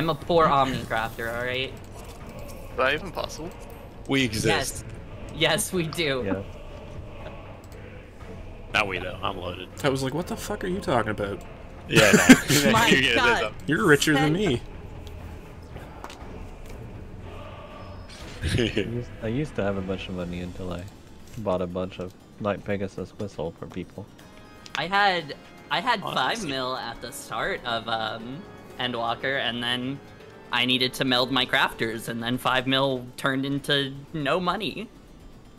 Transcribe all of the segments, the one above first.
I'm a poor Omni crafter, alright? Is that even possible? We exist. Yes. Yes, we do. Yeah. Not we though. I'm loaded. I was like, what the fuck are you talking about? Yeah. No. My You're God. up. You're richer than me. I used, I used to have a bunch of money until I bought a bunch of Night Pegasus whistle for people. I had I had five mil at the start of um Endwalker, and then I needed to meld my crafters, and then five mil turned into no money,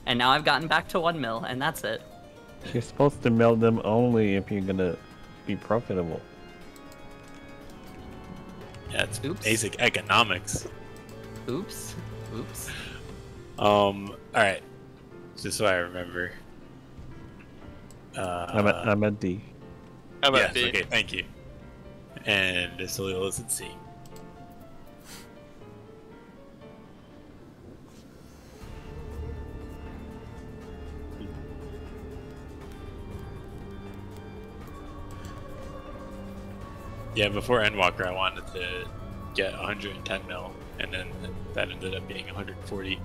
and now I've gotten back to one mil, and that's it. You're supposed to meld them only if you're gonna be profitable. yeah, it's Oops. basic economics. Oops, oops. Um. All right. Just so I remember. Uh, I'm at I'm at D. How about yes, D? okay, thank you. And Solilo is at C. Yeah, before Endwalker, I wanted to get 110 mil, and then that ended up being 140.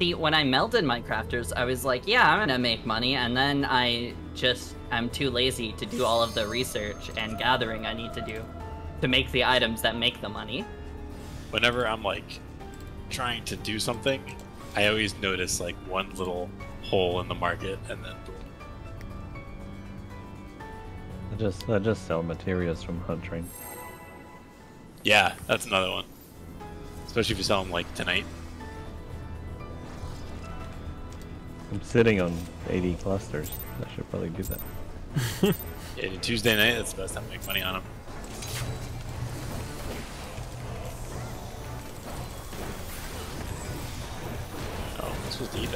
See, when I melded my crafters, I was like, yeah, I'm gonna make money, and then I just I'm too lazy to do all of the research and gathering I need to do to make the items that make the money. whenever I'm like trying to do something, I always notice like one little hole in the market, and then. I just I just sell materials from Hunt Train. Yeah, that's another one. Especially if you sell them like tonight. I'm sitting on 80 clusters. I should probably do that. Yeah, Tuesday night, that's the best time to make money on them. Oh, I'm supposed to eat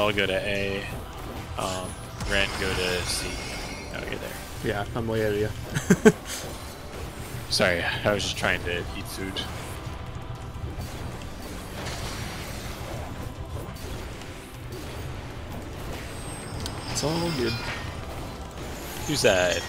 So go to A, um, go to C. Oh, you're there. Yeah, I'm way out of you. Sorry, I was just trying to eat food. It's all good. Who's that?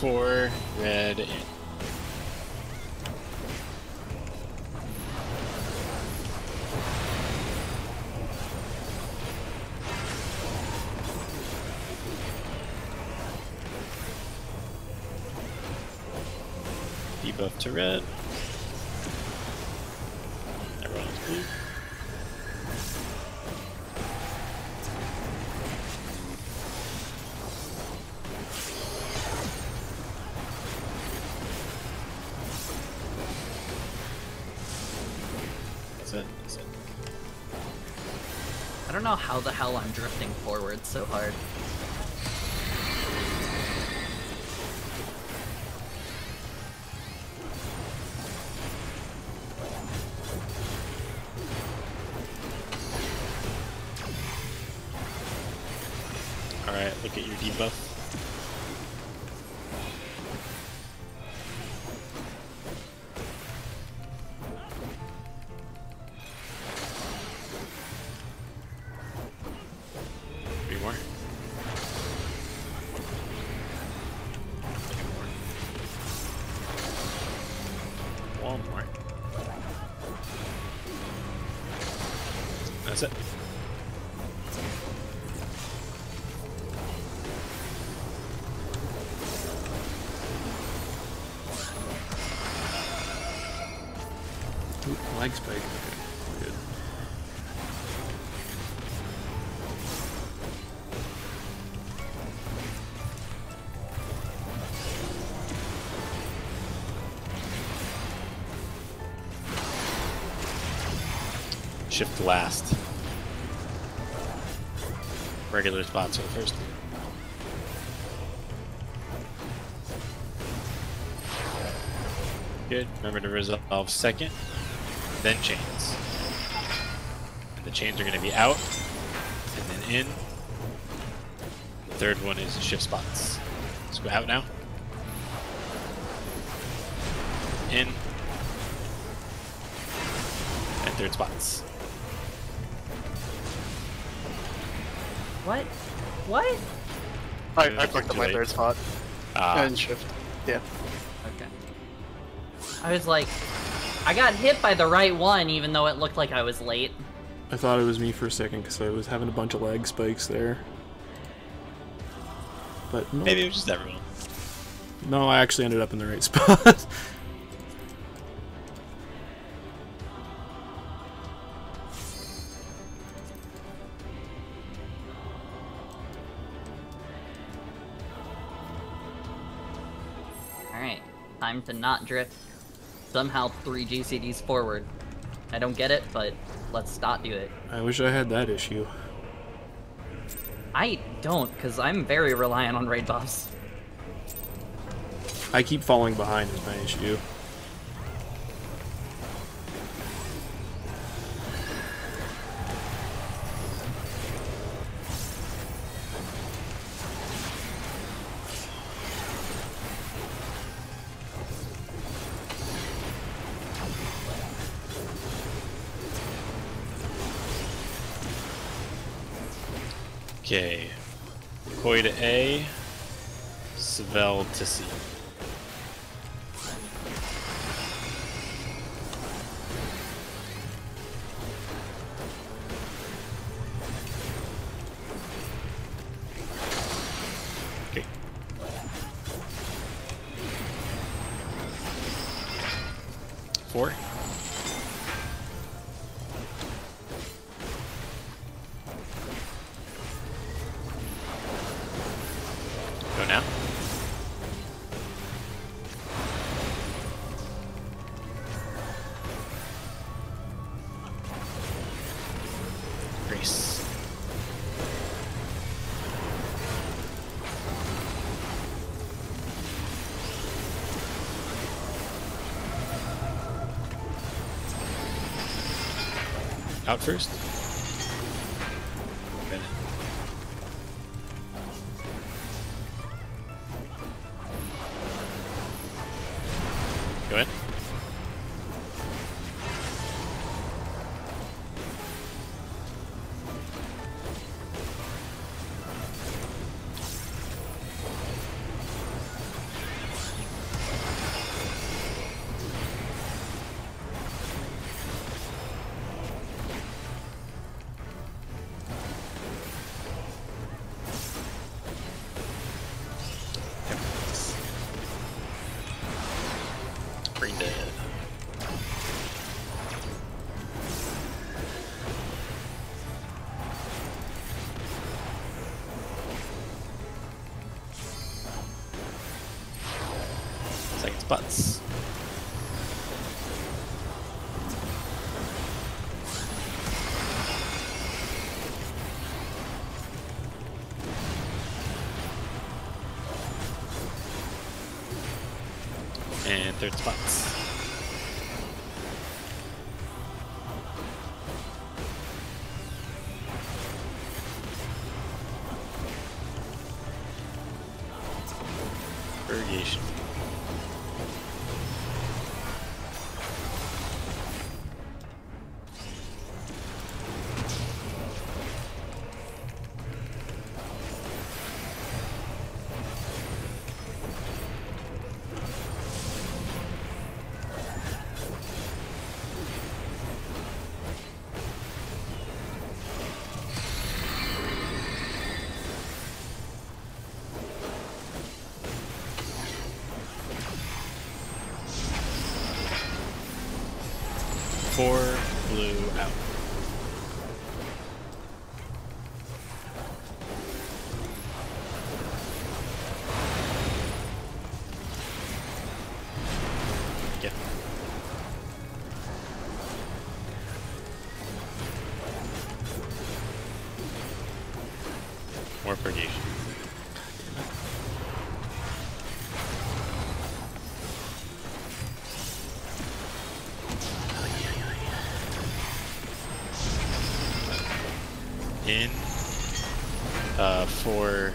Four, red in. Debuff to red. Forward so hard. That's it. Ooh, spike. Shift last. Regular spots are the first. Good. Remember to resolve second, then chains. And the chains are going to be out, and then in. The third one is shift spots. Let's go out now. In. And third spots. What? What? I, Yeah, I too fucked up my third spot. Ah, and shift. Yeah. Okay. I was like, I got hit by the right one even though it looked like I was late. I thought it was me for a second because I was having a bunch of leg spikes there. But no, maybe it was just everyone. no, I actually ended up in the right spot. To not drift somehow three GCDs forward. I don't get it, but let's not do it. I wish I had that issue. I don't, because I'm very reliant on raid buffs. I keep falling behind is my issue. To A. Svel to C. Out first. Third spots. Uh,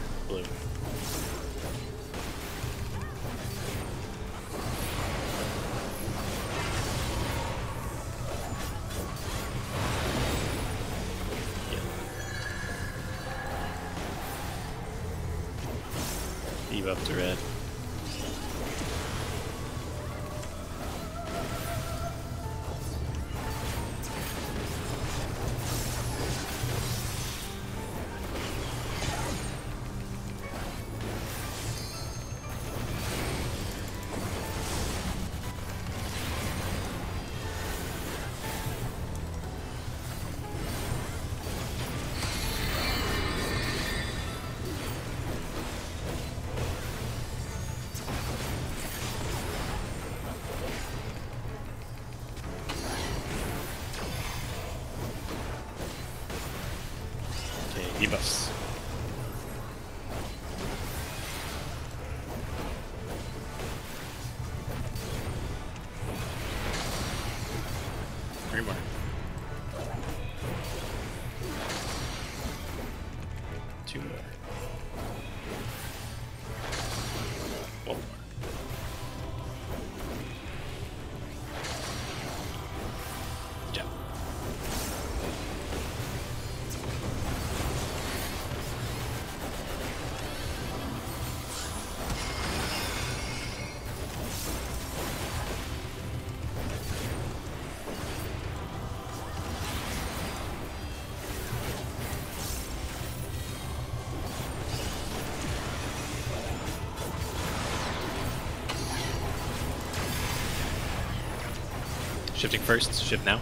Shifting first, shift now.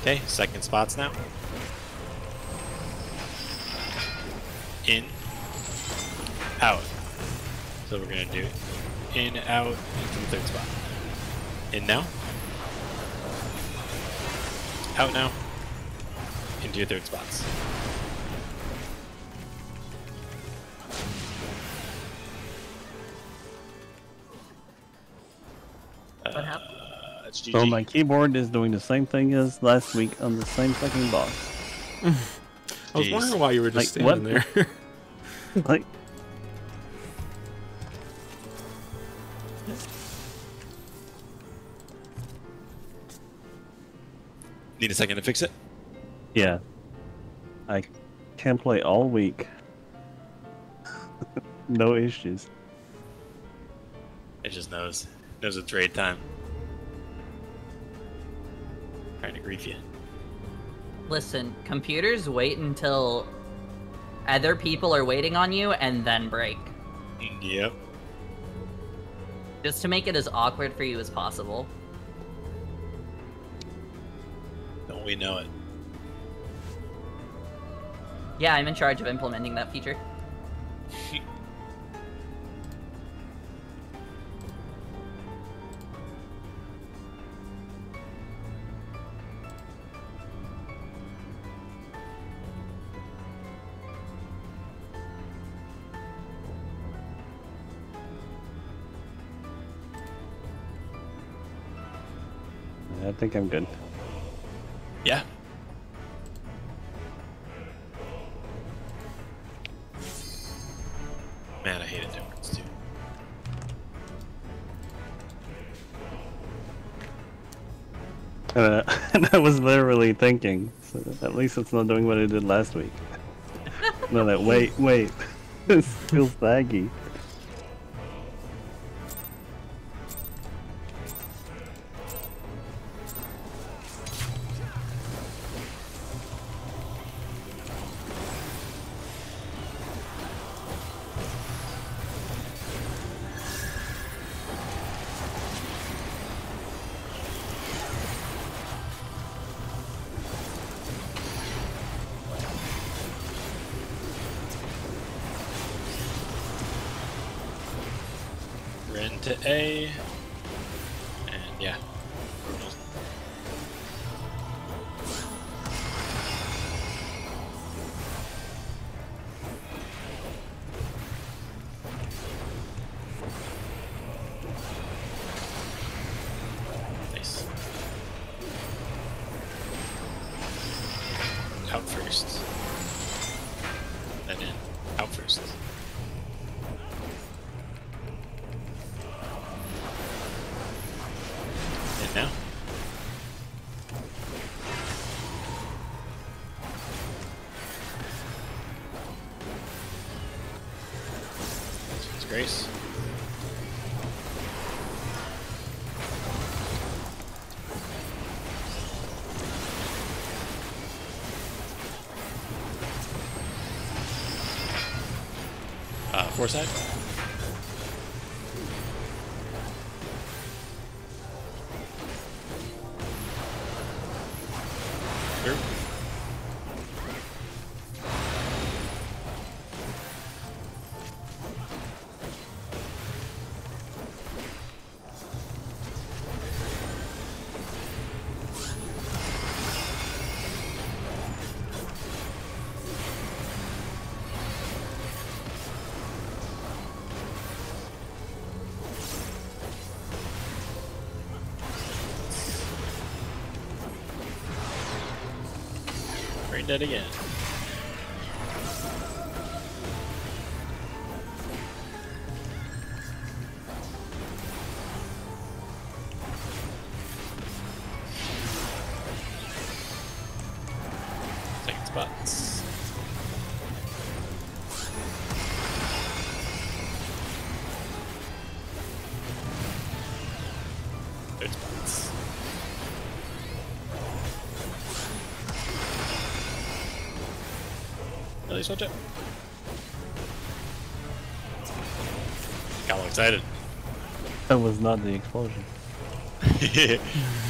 Okay, second spots now. In, out. So we're gonna do in, out, into the third spot. In now. Out now. Into your third spots. What happened? Uh. So my keyboard is doing the same thing as last week on the same fucking box. I was wondering why you were just Like, what? standing there. like, Need a second to fix it? yeah. I can play all week. no issues. It just knows. Knows it's raid time. Trying to grief you. Listen, computers wait until other people are waiting on you and then break. Yep. Just to make it as awkward for you as possible. Don't we know it? Yeah, I'm in charge of implementing that feature. think I'm good. Yeah. Man, I hated difference too. Uh, and I was literally thinking, so at least it's not doing what it did last week. no, that wait, wait, it's still saggy. Foresight. Brain dead again. Really switch it? Got excited. That was not the explosion.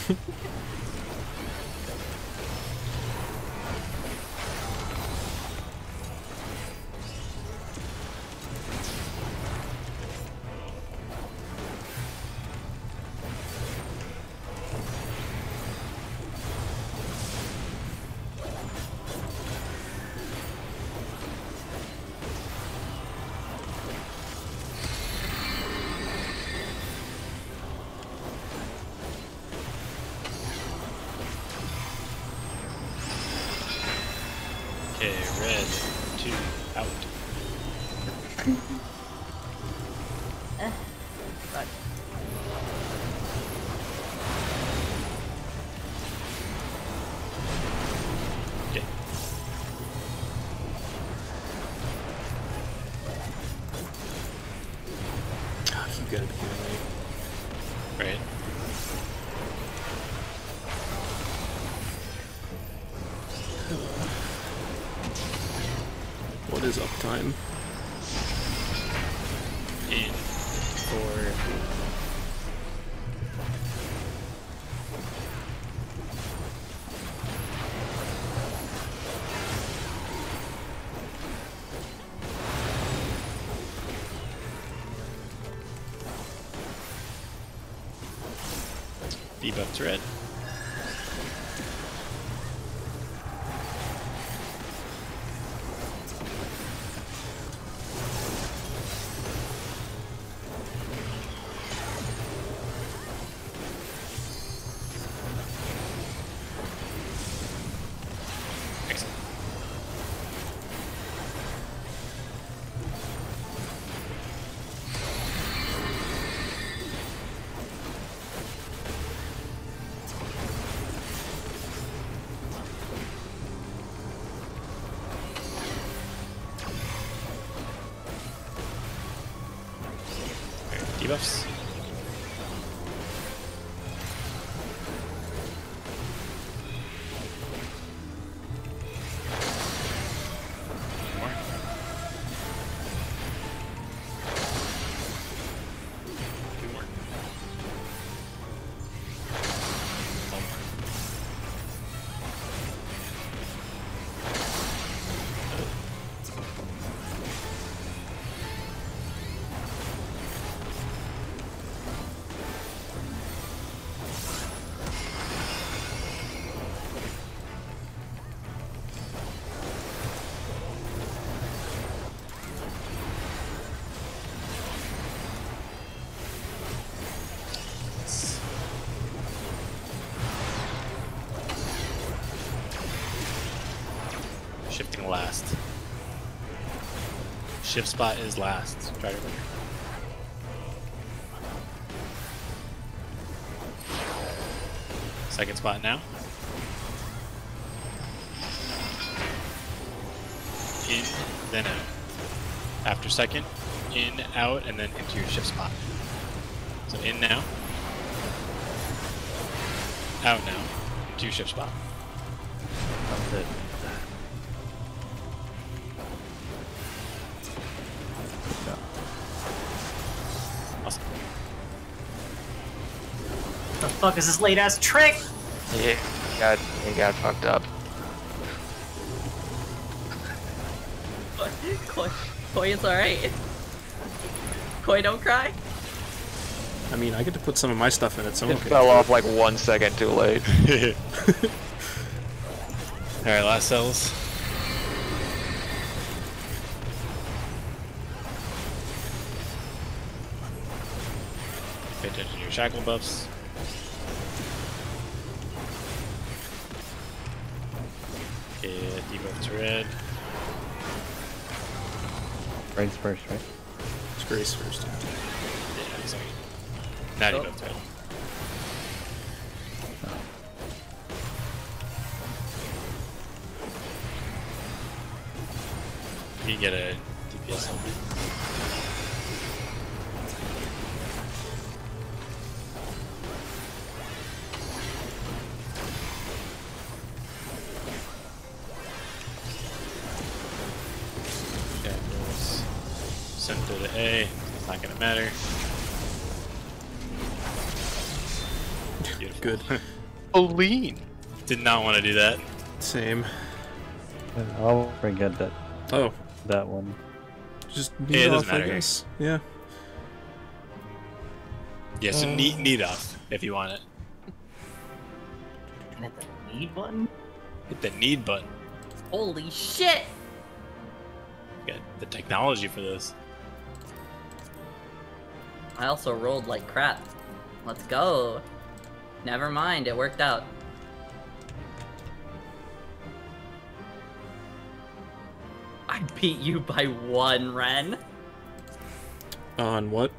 red, Debuff to Shift spot is last. Try to remember. Second spot now. In, then out. After second, in, out, and then into your shift spot. So in now. Out now. To your shift spot. Fuck is this late ass trick? Yeah, he got he got fucked up. Koi, Koi is alright. Koi, don't cry. I mean, I get to put some of my stuff in it, so I'm It okay. fell off like one second too late. Alright, last cells. Pay attention to your shackle buffs. Race first, right? It's Grace first. Yeah, Did not want to do that. Same. I'll forget that Oh, that one. just Yeah, need it off, doesn't matter I guess. Yeah. Yeah, so uh. need need off if you want it. Hit the need button? Hit the need button. Holy shit! Got the technology for this. I also rolled like crap. Let's go. Never mind, it worked out. I beat you by one, Ren, On what?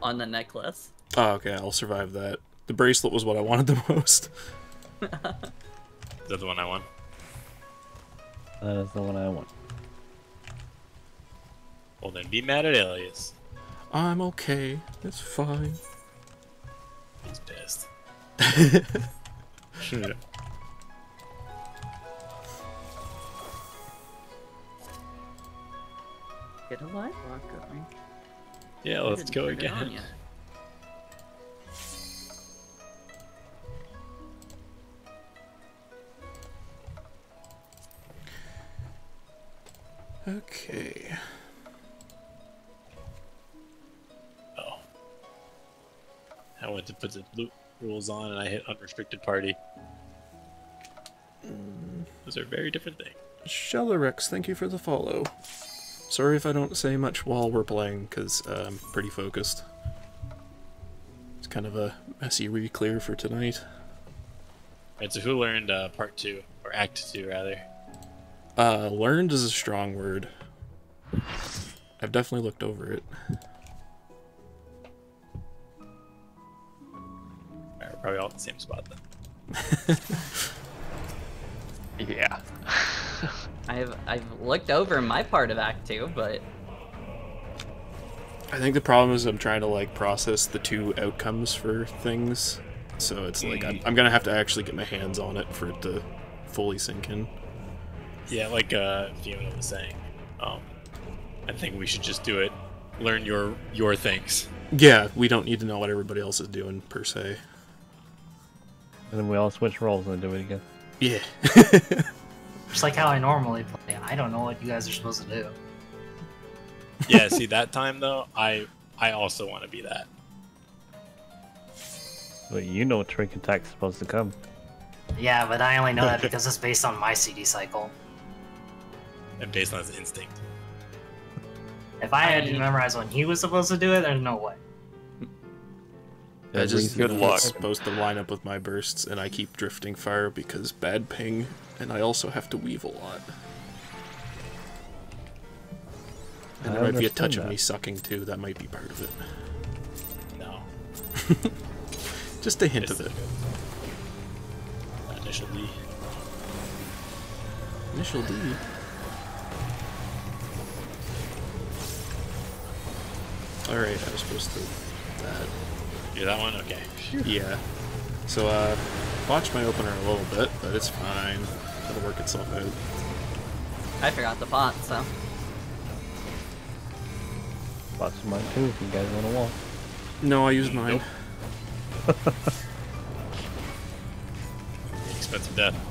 on the necklace. Oh, okay. I'll survive that. The bracelet was what I wanted the most. Is that the one I want? That is the one I want. Well then, be mad at Alias. I'm okay. It's fine. He's pissed. Get a live lock going. yeah, let's go turn it on again. Okay. Oh. That went to put the blue rules on and I hit unrestricted party. Mm. Those are very different things. Shellerex, thank you for the follow. Sorry if I don't say much while we're playing, because uh, I'm pretty focused. It's kind of a messy re-clear for tonight. Alright, so who learned uh, part two or act two rather? Uh, learned is a strong word. I've definitely looked over it. Alright, we're probably all at the same spot then. Yeah. I've I've looked over my part of Act Two, but I think the problem is I'm trying to like process the two outcomes for things, so it's like I'm, I'm gonna have to actually get my hands on it for it to fully sink in. Yeah, like uh, Fiona was saying, um, I think we should just do it. Learn your your things. Yeah, we don't need to know what everybody else is doing per se. And then we all switch roles and do it again. Yeah. Just like how I normally play. I don't know what you guys are supposed to do. Yeah, see that time though, I I also want to be that. But you know when trick attack's supposed to come. Yeah, but I only know that because it's based on my CD cycle. And based on his instinct. If I had I- to memorize when he was supposed to do it, there's no way. I At just least Good know luck. it's supposed to line up with my bursts, and I keep drifting fire because bad ping, and I also have to weave a lot. And I there might be a understand touch of me sucking too. That might be part of it. No. Just a hint It's of it. Initial D. Initial D. Alright, I was supposed to. That. Do that one? Okay. Yeah. So, uh, watch my opener a little bit, but it's fine. It'll work itself out. I forgot the pot, so Lots of mine too if you guys want to walk. No, I used mine. Expensive death.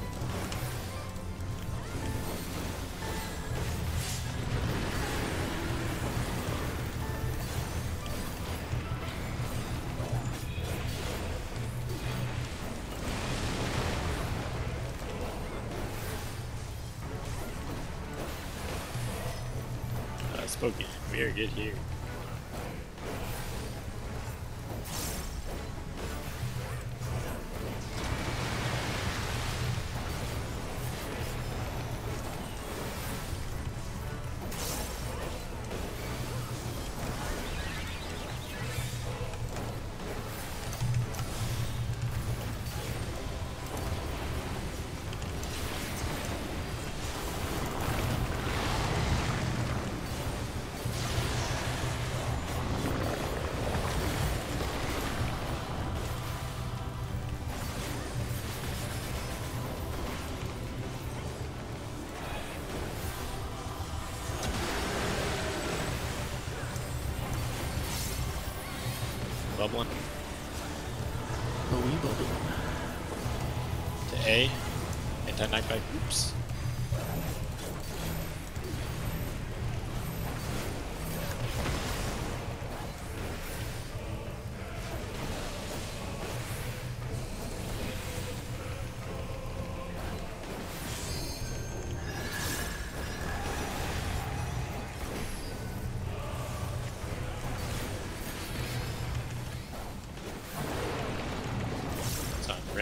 Good here.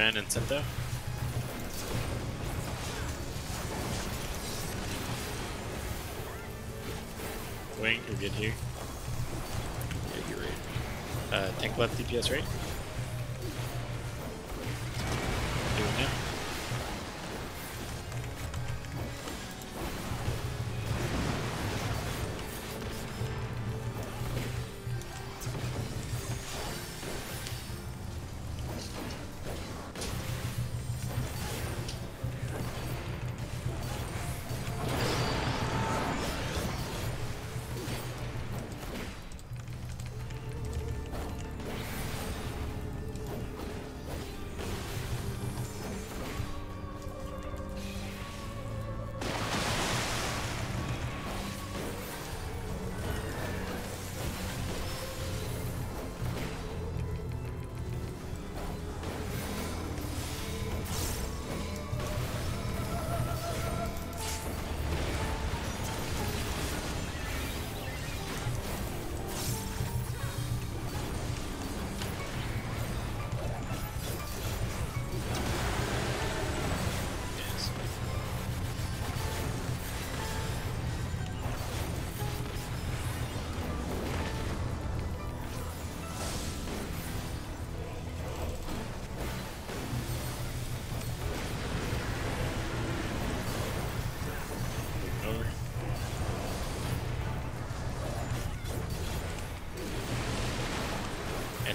Ren and Sento. Wing, you're good here. Yeah, you're right. Uh, tank left DPS right.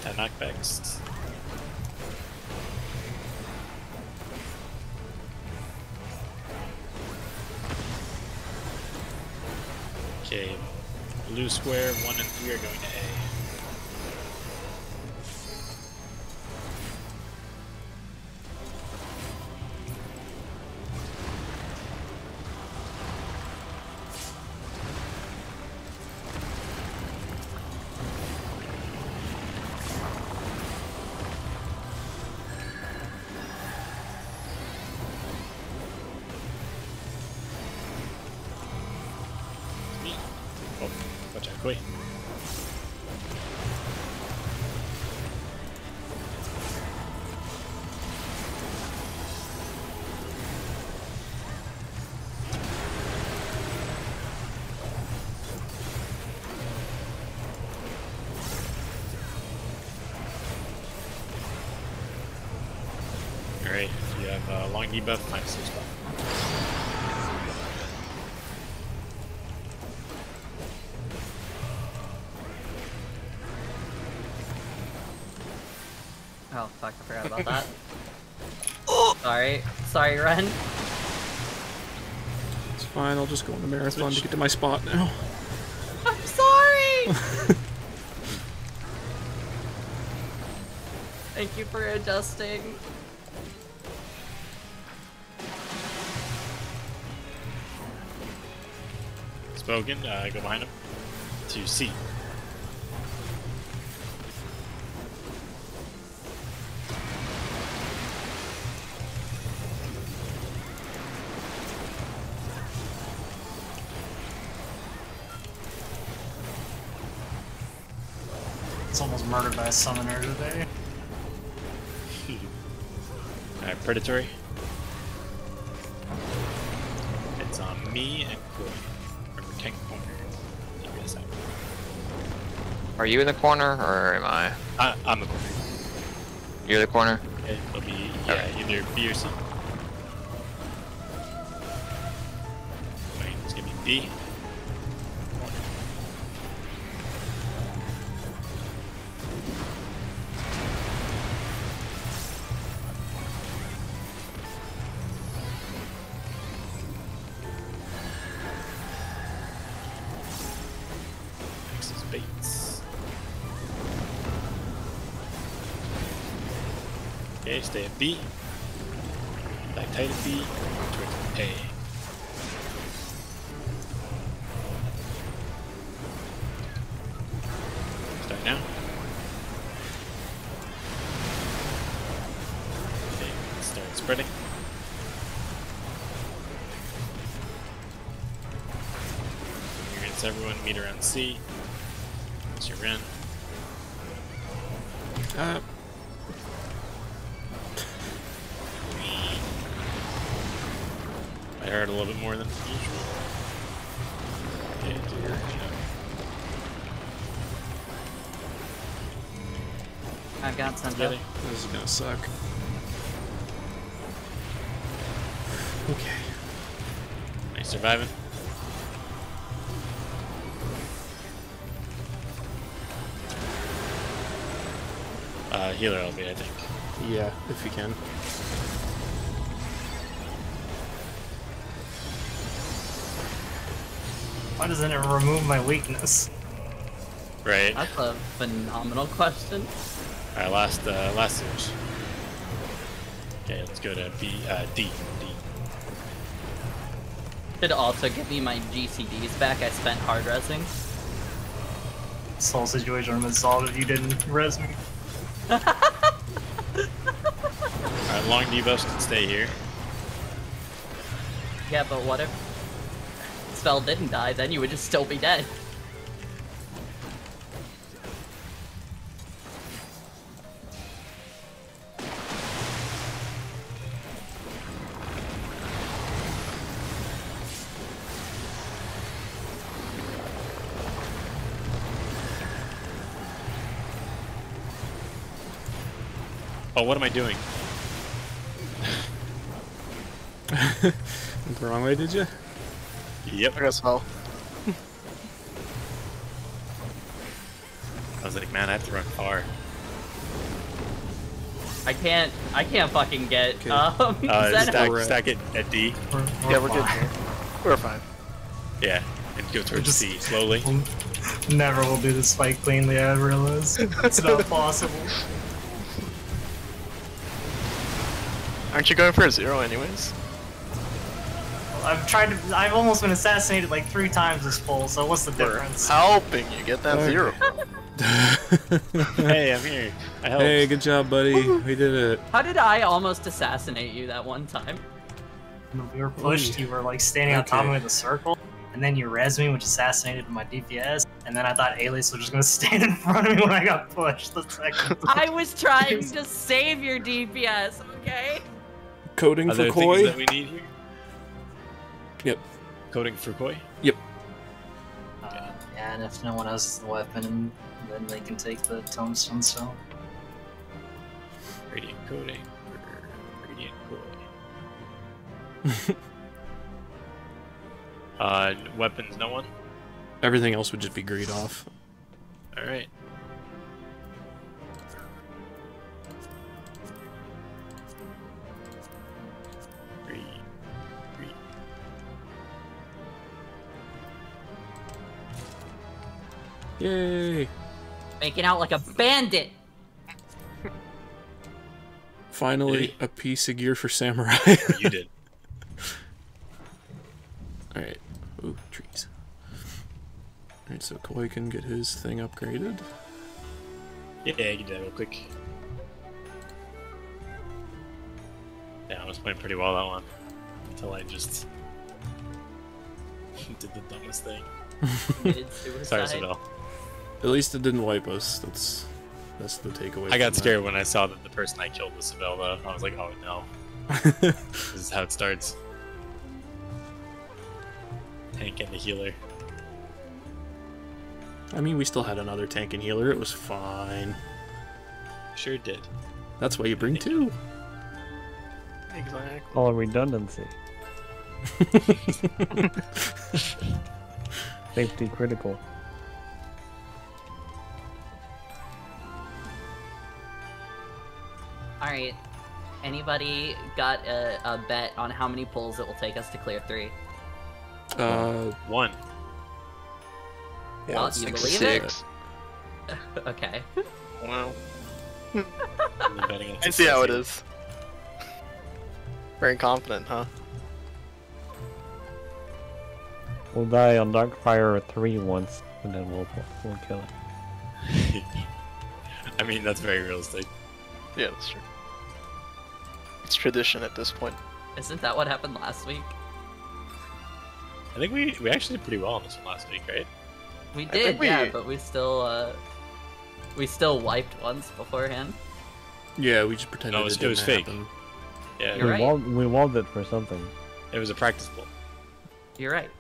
Anti knockbacks. Okay, blue square, one and three are going have long debuff, minus six buff. Oh fuck, I forgot about that. oh! Sorry, sorry, Ren. It's fine, I'll just go on the marathon to get to my spot now. I'm sorry. Thank you for adjusting. Spoken, uh, go behind him to C. It's almost murdered by a summoner today. Alright, Predatory. Are you in the corner or am I? I, I'm the corner. You're the corner? Okay, it'll be yeah, Alright. either B or C. Wait, it's gonna be B. Okay, I've got this is gonna suck. Okay. Nice surviving. Uh, healer LB, I think. Yeah, if you can. Why doesn't it remove my weakness? Right. That's a phenomenal question. Alright, last, uh, last search. Okay, let's go to B, uh, D. D. Should also give me my GCDs back. I spent hard resing. This whole situation would have been solved if you didn't res me. Alright, long debuffs can stay here. Yeah, but what if spell didn't die? Then you would just still be dead. Oh, what am I doing? Went the wrong way, did you? Yep. I guess so. I was like, man, I have to run far. I can't. I can't fucking get. Okay. Um, Uh, stack, stack it at D. We're, Yeah, we're good fine. here. We're fine. Yeah, and go towards just- C slowly. Never will do this fight cleanly, I realize. It's not possible. Aren't you going for a zero anyways? I've tried to. I've almost been assassinated like three times this full, so what's the We're difference? helping you get that Okay. zero. hey, I'm here. I hey, good job, buddy. We did it. How did I almost assassinate you that one time? When we were pushed, you were like standing on top of me in a circle, and then you res me, which assassinated my DPS, and then I thought Alias was just gonna stand in front of me when I got pushed the second. I was trying to save your DPS. Okay. Coating Are for there things Koi. that we need here? Yep. Coating for Koi? Uh, yeah, and if no one has the weapon, then they can take the tombstone stone. Radiant coating for Radiant Koi. uh, weapons, no one? Everything else would just be greed off. Alright. Three, Yay! Making out like a bandit. Finally, a piece of gear for samurai. You did. Alright. Ooh, trees. Alright, so Koi can get his thing upgraded. Yeah, you can do that real quick. Yeah, I was playing pretty well that one. Until I just did the dumbest thing. Sorry, suicide. Sabel. At least it didn't wipe us. That's that's the takeaway. I got from scared when I saw that the person I killed was Sabel, though. I was like, oh no, this is how it starts. Tank and the healer. I mean, we still had another tank and healer. It was fine. Sure did. That's why you bring two. Exactly. All redundancy. Safety critical. All right. Anybody got a, a bet on how many pulls it will take us to clear three? Uh, One. yeah, Well, let's you believe Six. okay. Wow. I'm betting on I see how it is. Very confident, huh? We'll die on Darkfire 3 once, and then we'll, we'll kill it. I mean, that's very realistic. Yeah, that's true. It's tradition at this point. Isn't that what happened last week? I think we we actually did pretty well on this one last week, right? We did, we- yeah, but we still uh, we still wiped once beforehand. Yeah, we just pretended No, it was- it, it was fake. happen. Yeah, You're we, right. walled, we walled it for something. it was a practice pull. You're right.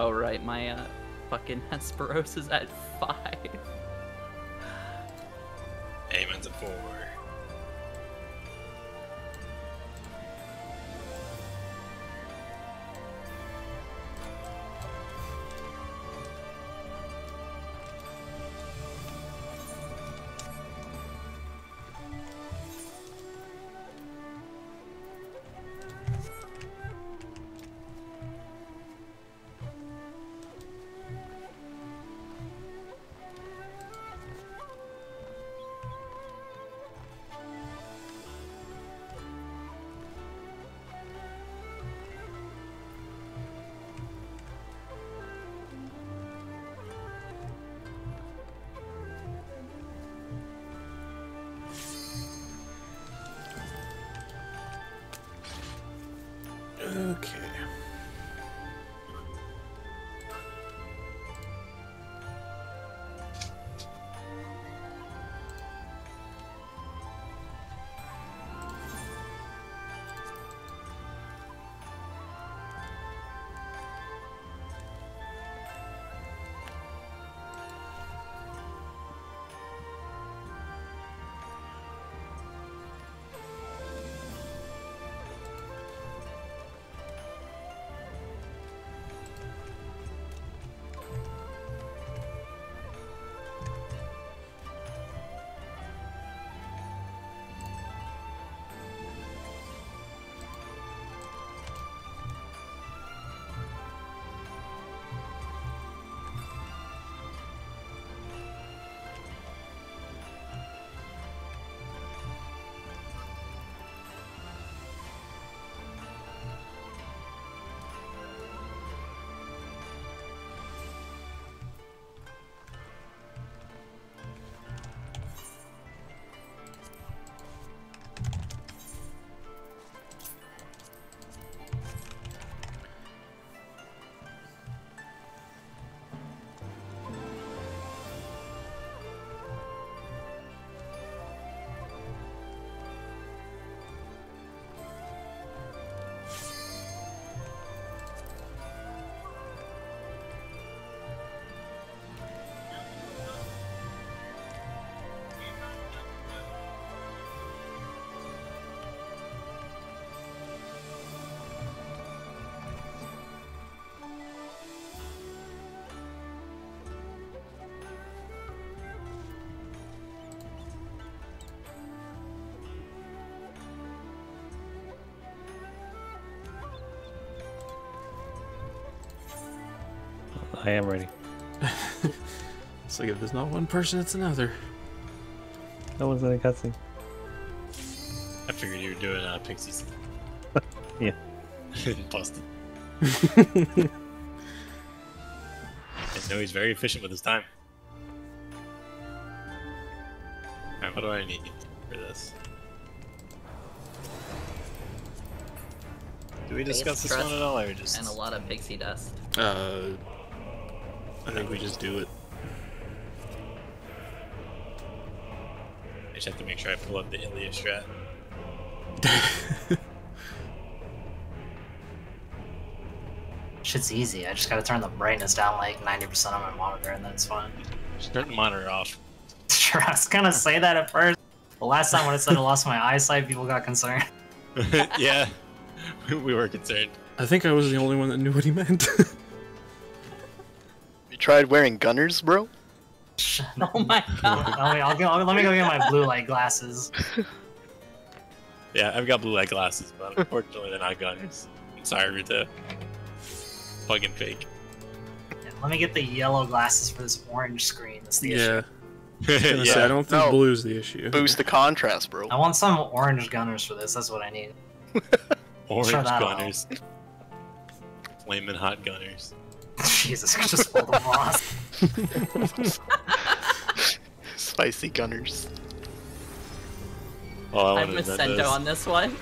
Oh right, my uh, fucking Hesperos is at five. Amon's a four. Okay. I am ready. It's like if there's not one person, it's another. That was in a cutscene. I figured you were doing uh, Pixies. Yeah. Busted. I know he's very efficient with his time. Alright, what do I need for this? Do we discuss this one at all, or just And a lot of pixie dust. Uh, I think we just do it. I just have to make sure I pull up the Ilya strat? Shit's easy. I just gotta turn the brightness down like 90% on my monitor and then it's fine. Just turn the monitor off. Sure, I was gonna say that at first. The last time when I said I lost my eyesight, people got concerned. yeah, we- we were concerned. I think I was the only one that knew what he meant. You tried wearing Gunnars, bro? Oh my god. let, me, I'll go, let me go get my blue light glasses. Yeah, I've got blue light glasses, but unfortunately they're not Gunnars. I'm sorry, Ruta. Fucking fake. Yeah, let me get the yellow glasses for this orange screen. That's the yeah. issue. I was gonna say, I don't think No. blue's the issue. Boost the contrast, bro. I want some orange Gunnars for this. That's what I need. Orange Try that Gunnars. Flaming hot Gunnars. Jesus, I just pulled them off. Spicy Gunnars. Oh, I I'm wanted with to on this one.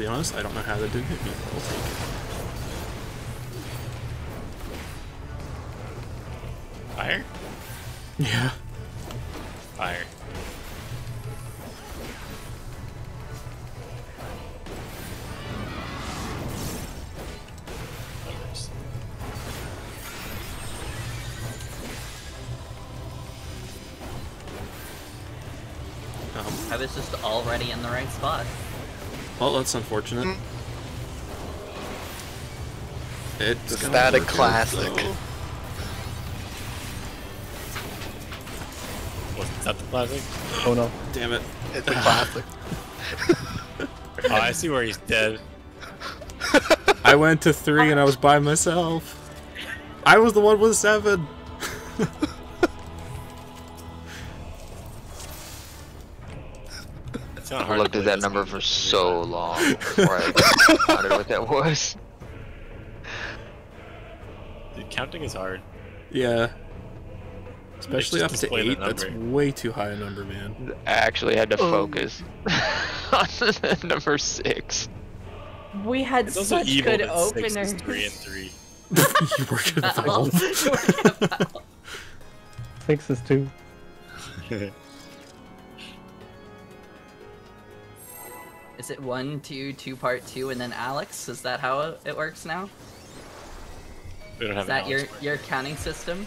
Be honest, I don't know how that didn't hit me. but I'll take it. Fire? Yeah. Fire. Numbers. Um, I was just already in the right spot. Well, that's unfortunate. Hmm. It's The gonna static out, classic. though. Was that the classic? Oh no. Damn it. It's a classic. Oh, I see where he's dead. I went to three and I was by myself. I was the one with seven. that number for so long before I found out what that was. Dude, counting is hard. Yeah. Especially up to display the eight, that's way too high a number, man. I actually had to Oh. focus on number six. We had It's also such evil good that six openers. is three and three. you work at a Valve. Valve. Six is two. Is it one, two, two part two, and then Alex? Is that how it works now? we don't have Is that your Alex your counting system?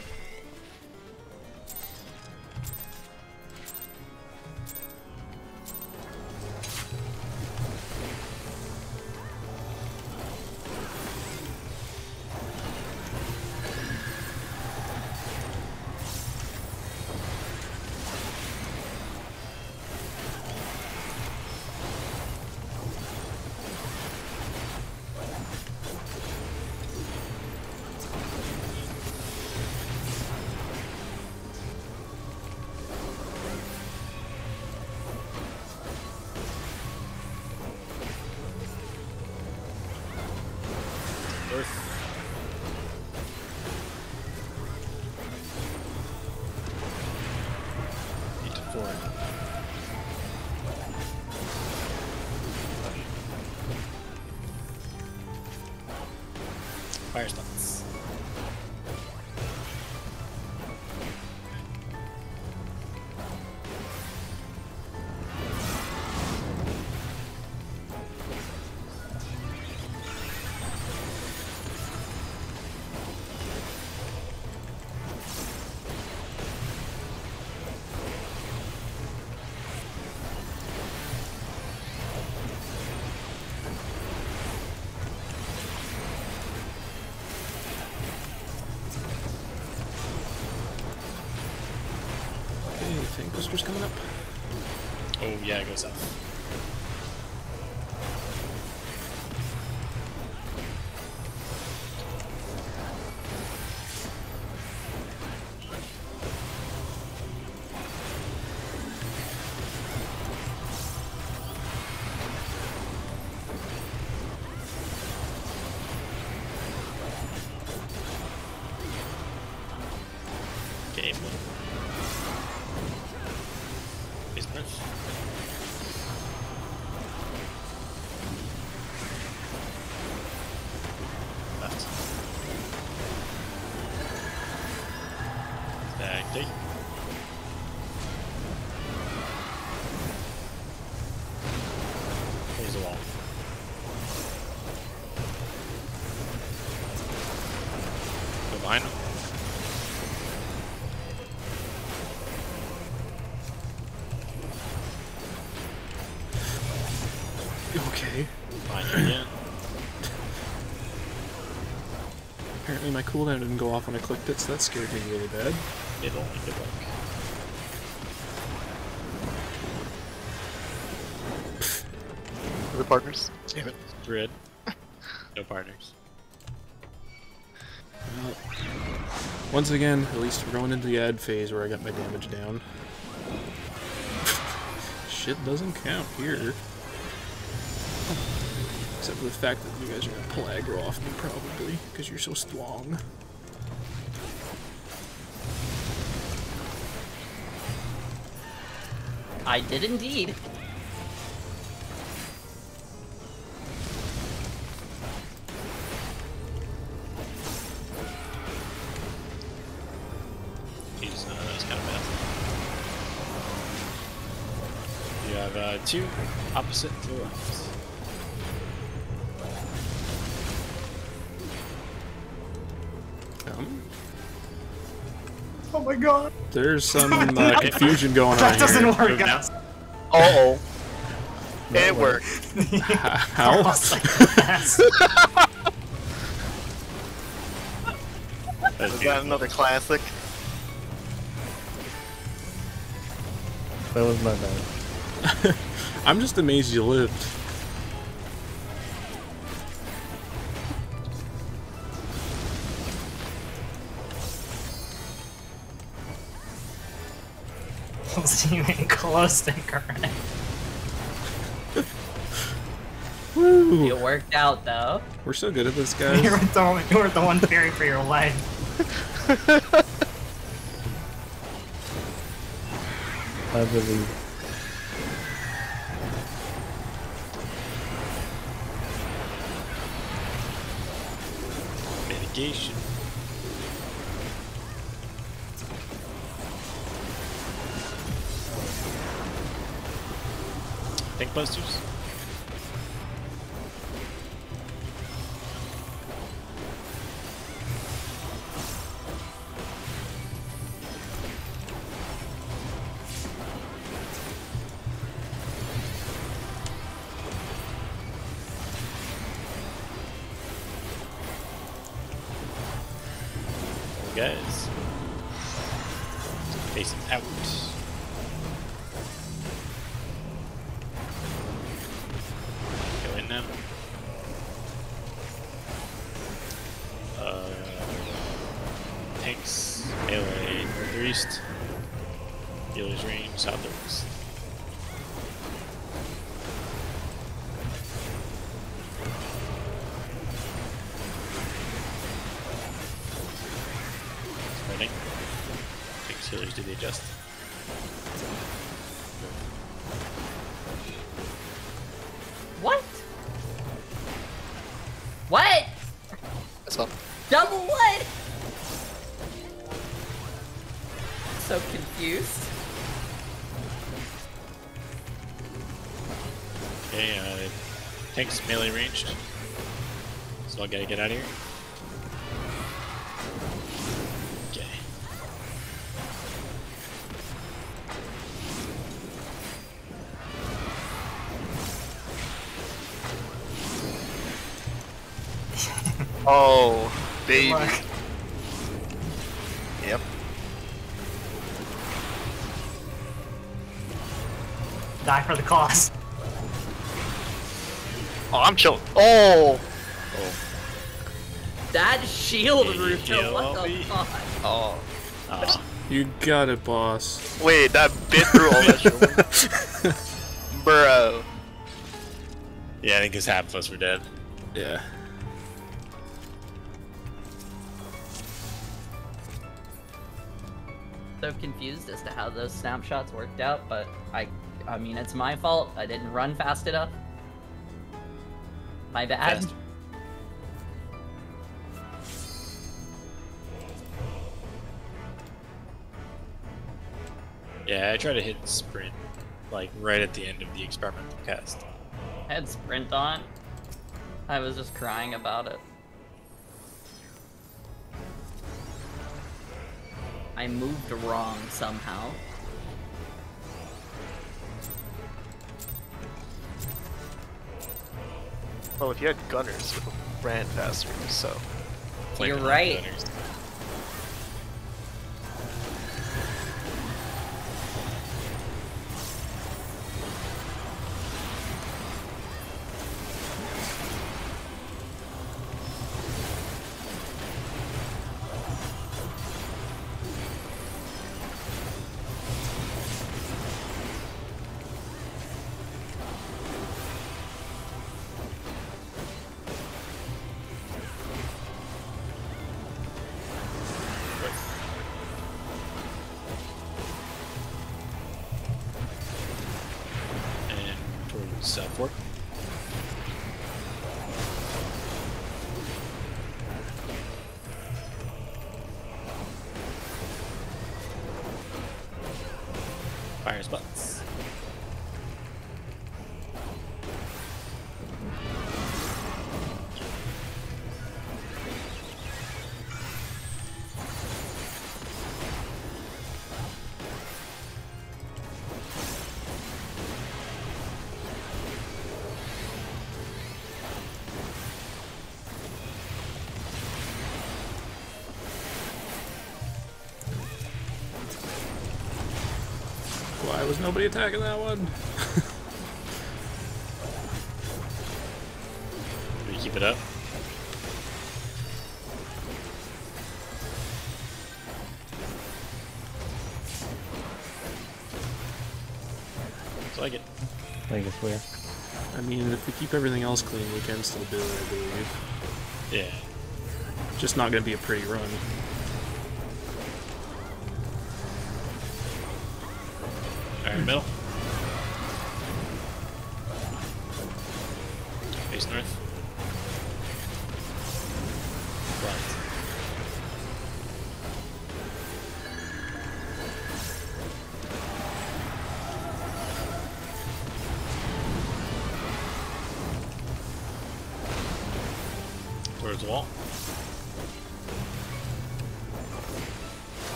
Cooldown didn't go off when I clicked it, so that scared me really bad. Middle. Good luck. For the partners. Damn it. Red. No partners. Well, once again, at least we're going into the ad phase where I got my damage down. Shit doesn't count here. Fact that you guys are gonna pull aggro off me probably, because you're so strong. I did indeed. God. there's some uh, confusion going on That doesn't here. work Move now. out. Uh oh. It worked. How? Almost like that. That's Is that another classic? That was my bad. I'm just amazed you lived. Wasn't even close to correct. Woo! It worked out though. We're so good at this, You guys. were the one, you were the one fearing for your life. I believe. Tank's melee ranged. So I gotta get out of here. Okay. Oh, baby. Yep. Die for the cause. Oh, I'm chilling. Oh. That shield, Yeah, you Ruto, kill what the fuck? Oh. Aw. You got it, boss. Wait, that bit through all that shit. Bro. Yeah, I think because half of us were dead. Yeah. So confused as to how those snapshots worked out, but I, I mean, it's my fault. I didn't run fast enough. My bad. Faster. Yeah, I tried to hit sprint, like right at the end of the experimental cast. I had sprint on. I was just crying about it. I moved wrong somehow. Well, if you had Gunnars, it would have ran faster, so. You're uh, right. Gunnars. Why was nobody attacking that one? Do we keep it up? Looks like it. I think it's weird. I mean, if we keep everything else clean, we can still do it, I believe. Yeah. Just not gonna be a pretty run. Alright, middle.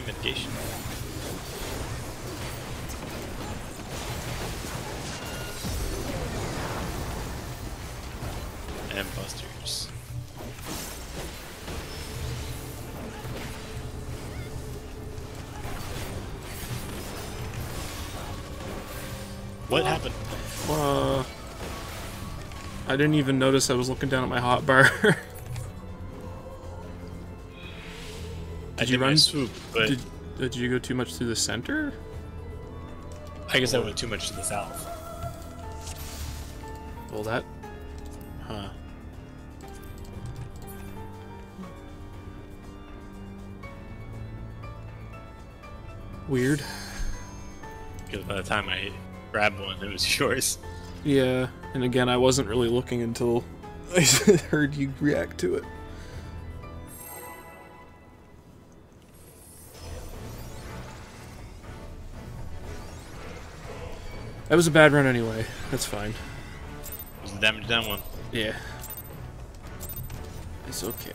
Mitigation. And busters. What happened? Uh, I didn't even notice I was looking down at my hotbar. I Did you run- swoop, but did, uh, did you go too much to the center? I guess I went too much to the south. Well, that Huh. weird. Because by the time I grabbed one, it was yours. Yeah, and again, I wasn't really looking until I heard you react to it. That was a bad run anyway. That's fine. It was a damage down one. Yeah. It's okay.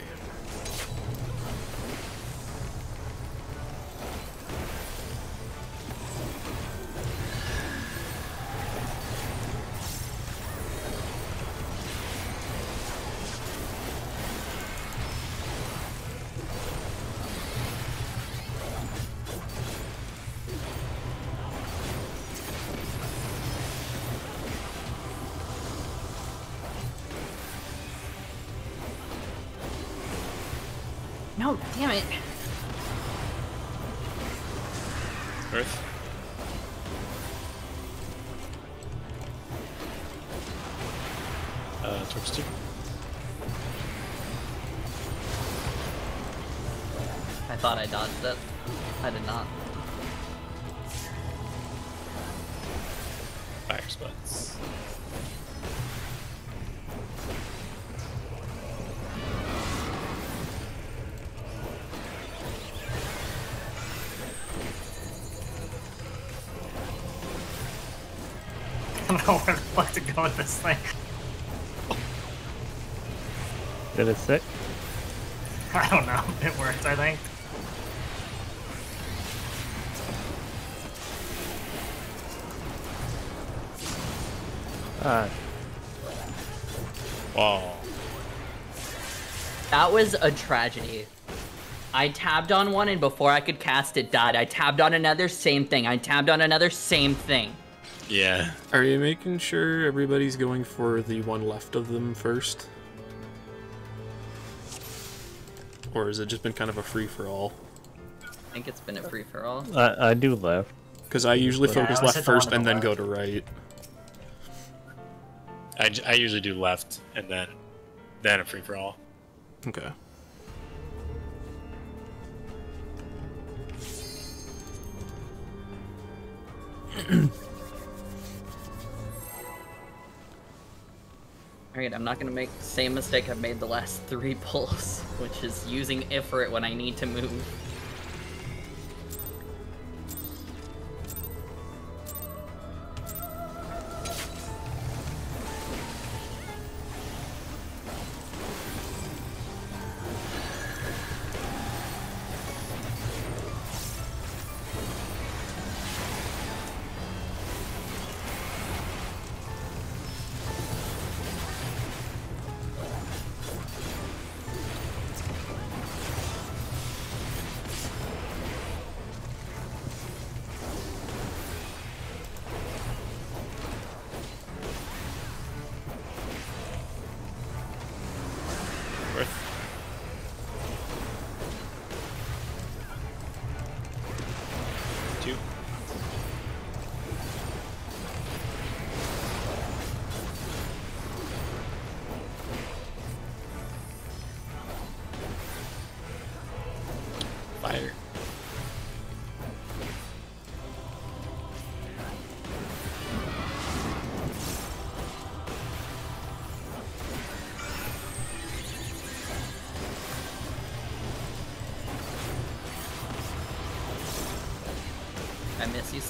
I thought I dodged it. I did not. Fire spots. I don't know where the fuck to go with this thing. Did it stick? I don't know. It worked, I think. Wow. That was a tragedy. I tabbed on one and before I could cast it died. I tabbed on another, same thing. I tabbed on another, same thing. Yeah. Are you making sure everybody's going for the one left of them first? Or has it just been kind of a free for all? I think it's been a free for all. I, I do left. Because I usually Yeah, focus I left hit the one first on and the then go to right. I, j- I usually do left and then then a free for all. Okay. Alright, I'm not gonna make the same mistake I've made the last three pulls, which is using Ifrit when I need to move.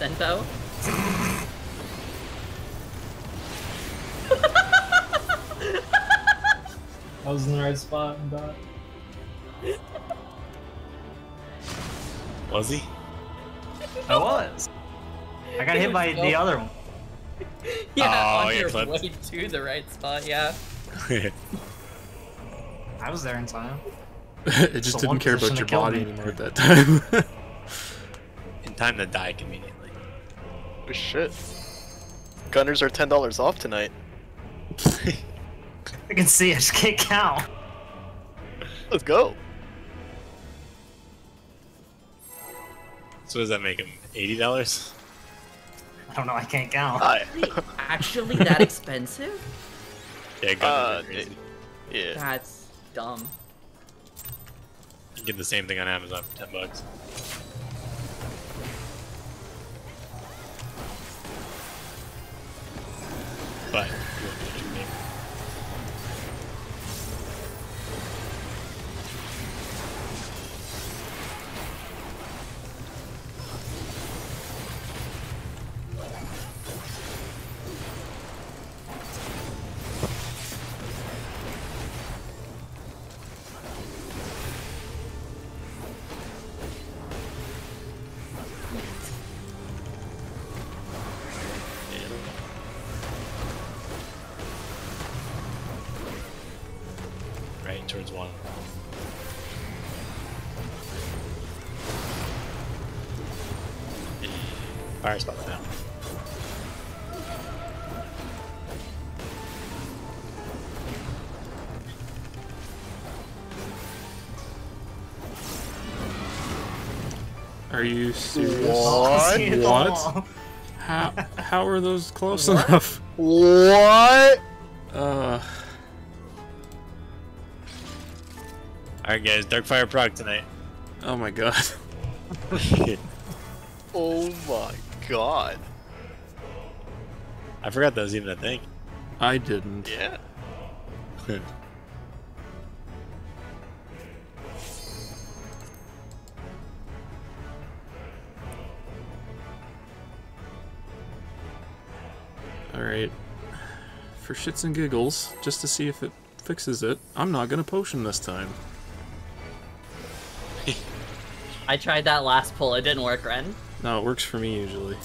I miss you, Sento. I was in the right spot and died. Was he? I was. I got hit by the other one. Yeah, Oh, on yeah, your clipped. way to the right spot. Yeah. I was there in time. it just the one didn't care about your body me. anymore at that time. In time to die conveniently. Oh, shit. Gunnars are ten dollars off tonight. I can see. I just can't count. Let's go. So does that make him eighty dollars? I don't know. I can't count. Hi. Actually, that expensive? Yeah, guns Uh, are crazy. yeah. That's dumb. You get the same thing on Amazon for ten bucks. But Are you serious? What? What? How how are those close enough? What? Uh, Alright guys, Darkfire proc tonight. oh my god. Oh my god. I forgot that was even a thing. I didn't. Yeah. Alright. For shits and giggles, just to see if it fixes it, I'm not gonna potion this time. I tried that last pull. It didn't work, Ren. No, it works for me usually.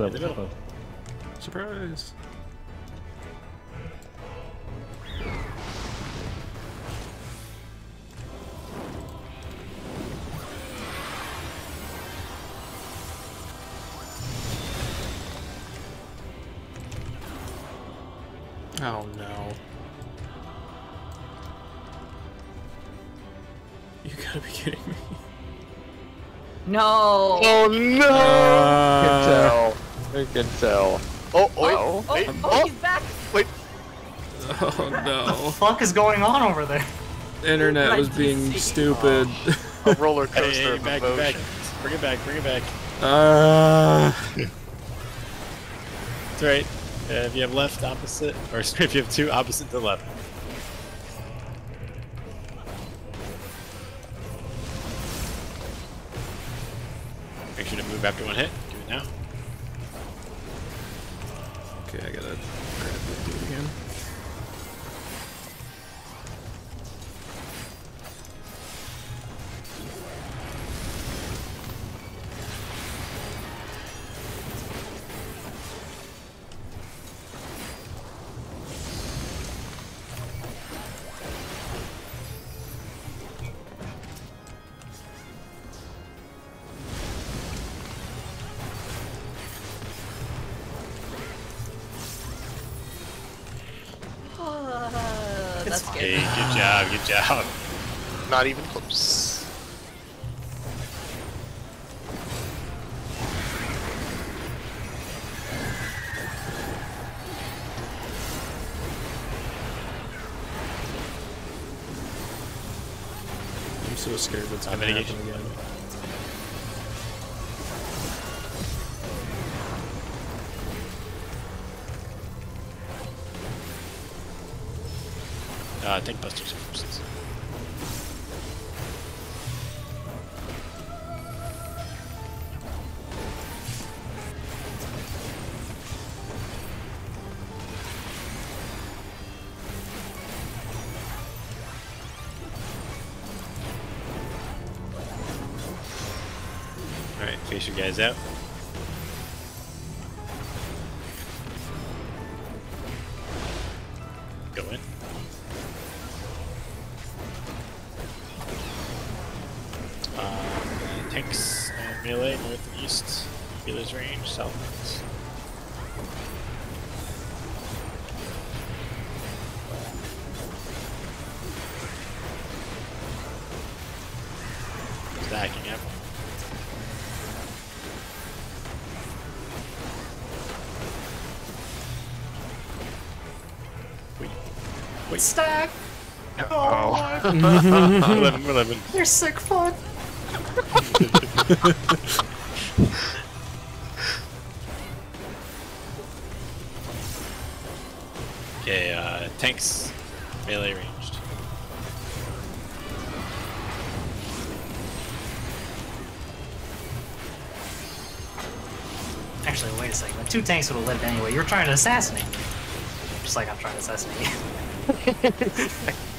That In the middle. fun. Surprise! Oh no. You gotta be kidding me. No. Oh no! Uh, can tell. I. Oh, wait. Oh. Oh, wait. oh, Oh, he's back. wait. Oh What the fuck is going on over there? Internet was being stupid. A roller Hey, coaster hey, of back, back. Bring it back, bring it back. Uh, That's right. Uh, if you have left opposite, or if you have two opposite to left. Uh, gonna mitigation. again. Uh, I think Buster's out. 11, 11. You're sick fuck! Okay, uh, tanks, melee ranged. Actually, wait a second. The two tanks would have lived anyway. You were trying to assassinate me. Just like I'm trying to assassinate you.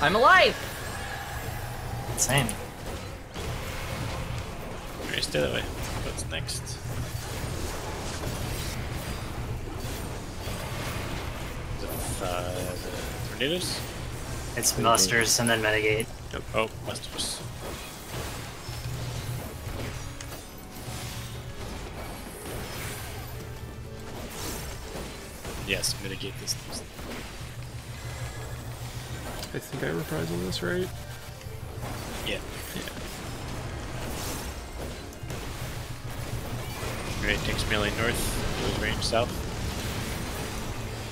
I'm alive. Same. Alright, stay that way. What's next? The, uh, the tornadoes? It's Busters and then Metagate. Oh, Busters. Yes, mitigate this. I think on this, right? Yeah. Yeah. Great, takes melee north, goes range south.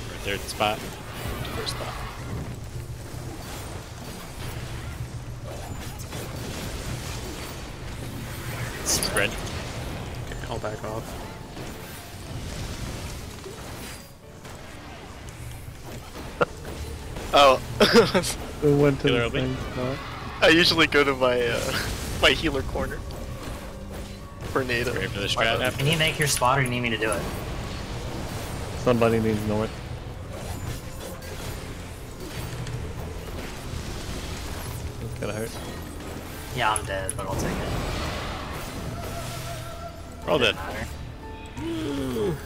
For third spot, to first spot. Spread. Okay, I'll back off. Oh, We went to Killer the same spot. I usually go to my uh, my healer corner for native. Ready for the strat after? Can you make your spot or do you need me to do it? Somebody needs north. It's gonna hurt. Yeah, I'm dead, but I'll take it. We're all dead.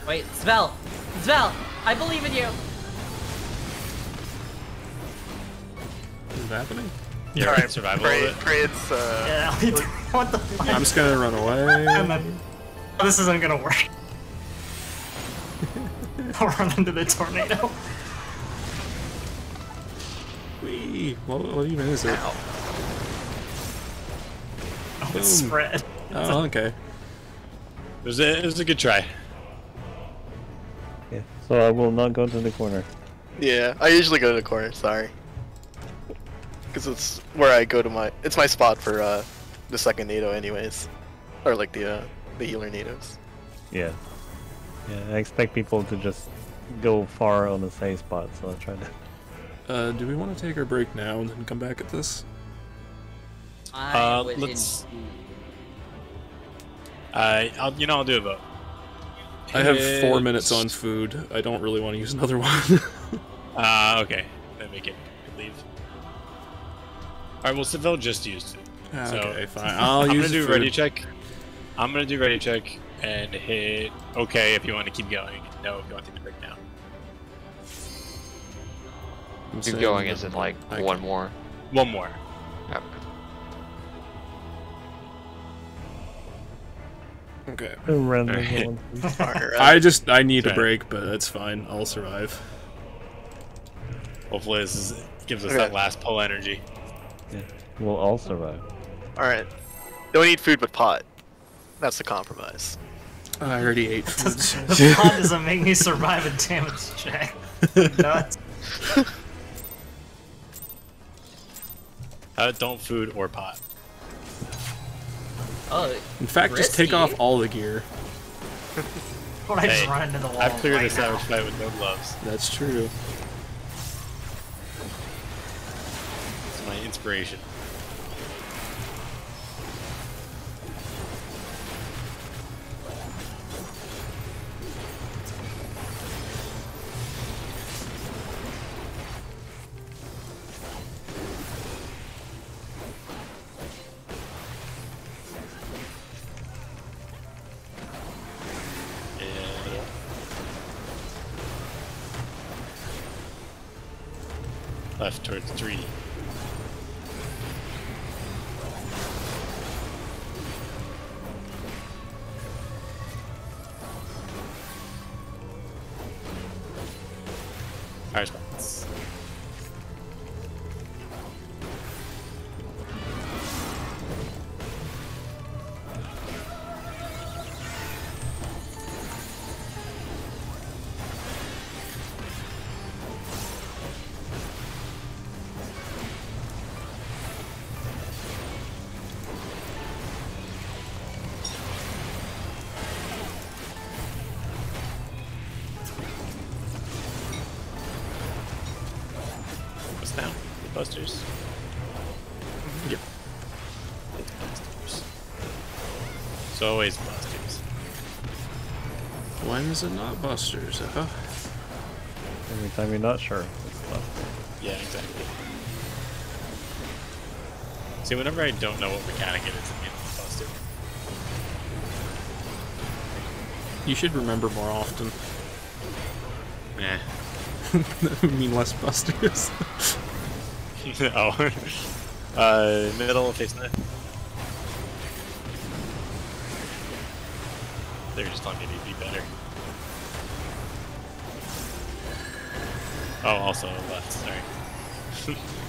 Wait, Svel! Svel! I believe in you! Happening? Yeah, All right, survival pray, it. pray it's uh, Yeah, what the fuck? I'm just gonna run away. I'm this isn't gonna work. I'll run into the tornado. Whee! What, what even is it? Oh, it's Boom. spread. Oh, okay. It was a, it was a good try. Yeah. So I will not go to the corner. yeah. I usually go to the corner. Sorry, because it's where I go to my. It's my spot for uh, the second NATO, anyways, or like the uh, the healer natives. Yeah. Yeah. I expect people to just go far on the same spot, so I'll try to. Uh, do we want to take our break now and then come back at this? I Uh, let's- I, I'll, you know, I'll do a vote. I have four It's- minutes on food. I don't really want to use another one. Uh, okay. Then we can leave. Alright, well, Seville just used it. Ah, so, okay, fine. I'll I'm use gonna do food. ready check. I'm gonna do ready check and hit okay if you want to keep going. No if you want to take the break now. I'm Keep going that- as in like Okay. one more. One more. Yep. Okay. Random Alright. one. Alright. I just I need a break, but that's fine. I'll survive. Hopefully this is, gives us Okay. that last pull energy. Yeah. We'll all survive. All right. Don't eat food but pot. That's the compromise. I already ate food. The pod doesn't make me survive a damage check. Nuts. Uh, don't food or pot. Oh, In fact, just take off all the gear. Or I just Hey, run into the wall. I've cleared right a savage now. fight with no gloves. That's true. Inspiration. When is it not Buster's? Uh, Every time you're not sure. It's tough. Yeah, exactly. See, whenever I don't know what mechanic it is, it means it's busted. you should remember more often. Nah. I mean less Busters. oh. Uh, middle, face left. Oh, also left, sorry.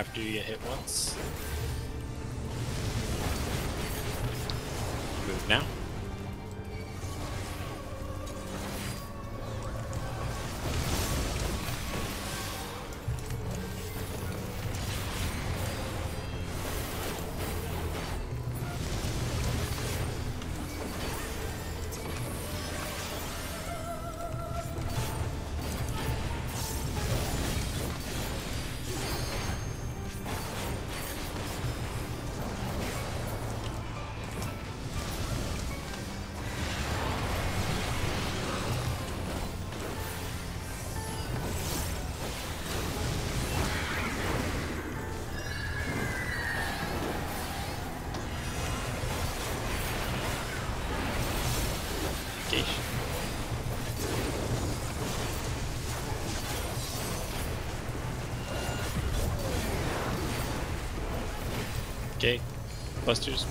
after you get hit once. Busters,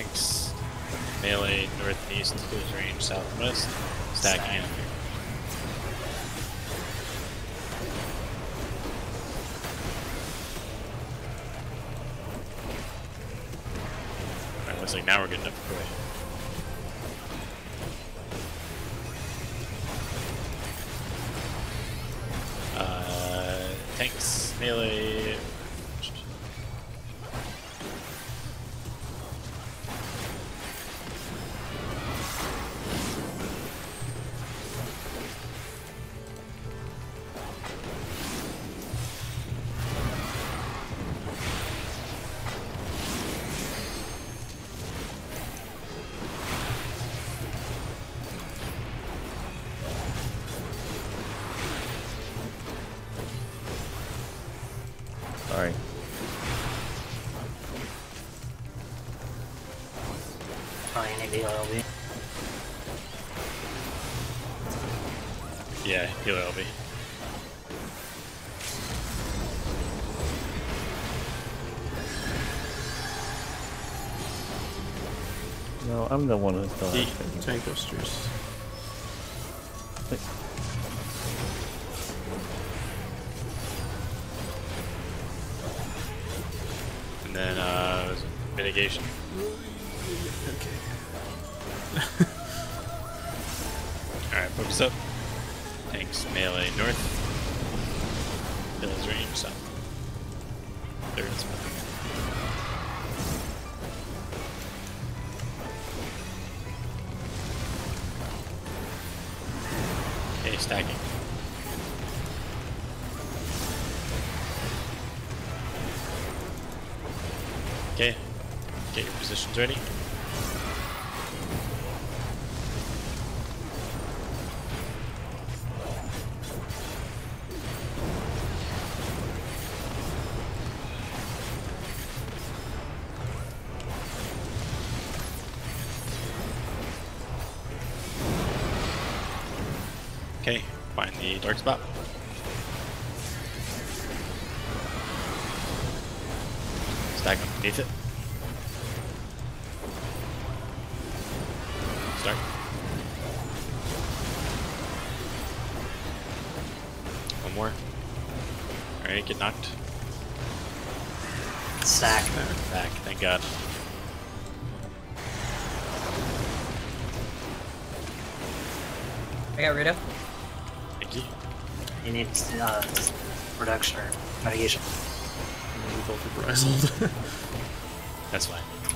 Tanks melee northeast, close range southwest, stacking in. Alright, looks like now we're good enough to the one who's Ye- active. Tank busters. then uh, mitigation. Dark spot.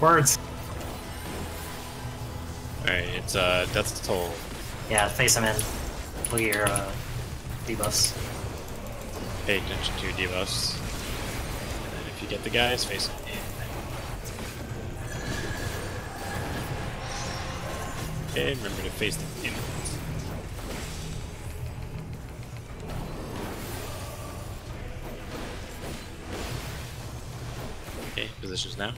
Words. Alright, it's uh Death's Toll. Yeah, face him in. Look at your uh, debuffs. Pay attention to your debuffs. And then if you get the guys, face them in. Okay, remember to face them in. Okay, positions now.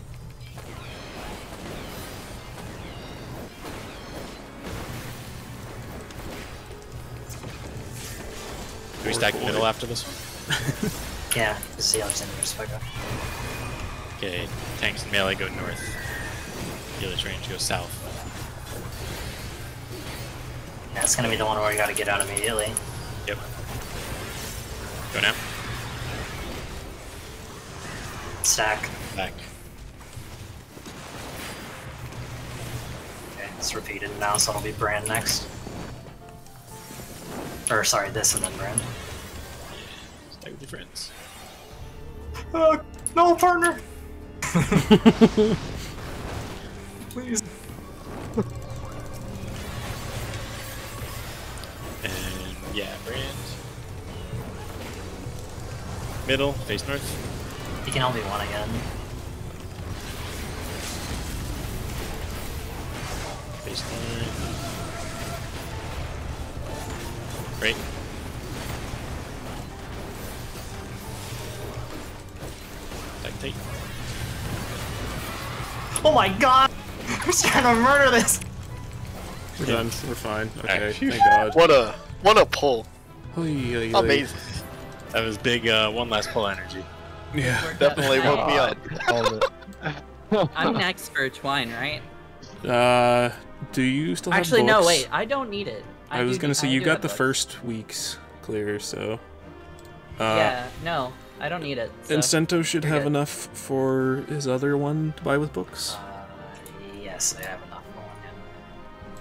After this one? Yeah, just see Alexander's fuck up. Okay, tanks and melee go north. Healer's range goes south. That's gonna be the one where you gotta get out immediately. Yep. Go now. Stack. Back. Okay, it's repeated now, so it'll be Brand next. Or sorry, this and then Brand. Stack with your friends. Uh, no partner. Please. And yeah, brand. Middle, face north. You can only be one again. I'm trying to murder this! We're done. We're fine. Okay, Alright. thank God. What a what a pull. Oy, oy, oy. Amazing. That was big, uh, one last pull energy. Yeah. Definitely woke me up. All of it. I'm next for Twine, right? Uh, do you still have Actually, no, wait. I don't need it. I, was gonna need- say I you got the books. first week's clear, so. Uh, yeah, no, I don't need it. So. And Sento should you're have good. enough for his other one to buy with books. Uh, yes, I have enough for one. Yeah.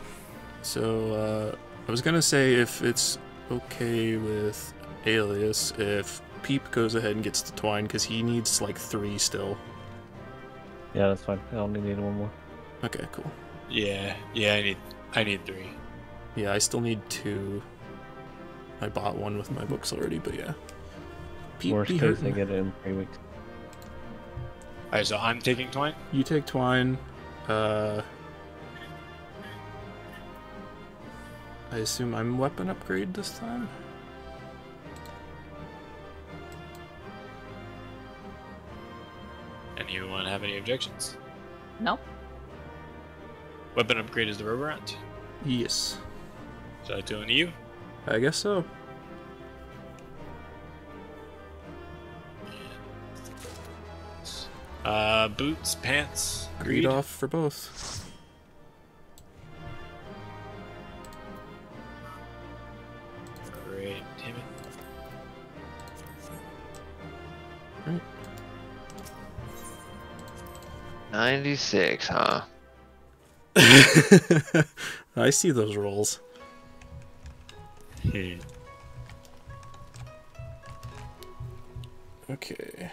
So, uh, I was gonna say if it's okay with Alias, if Peep goes ahead and gets the Twine, because he needs like three still. Yeah, that's fine. I only need one more. Okay, cool. Yeah, yeah, I need, I need three. Yeah, I still need two. I bought one with my books already, but yeah. Peep Worst be case, I get it in three weeks. Alright, so I'm taking Twine. You take Twine. Uh, I assume I'm weapon upgrade this time. Anyone have any objections? No. Weapon upgrade is the Roborant. Yes, Should I do it to you? I guess so. Uh, boots, pants, Greed greed. off for both. Great, damn it. Right. 96, huh? I see those rolls. Hmm. Okay.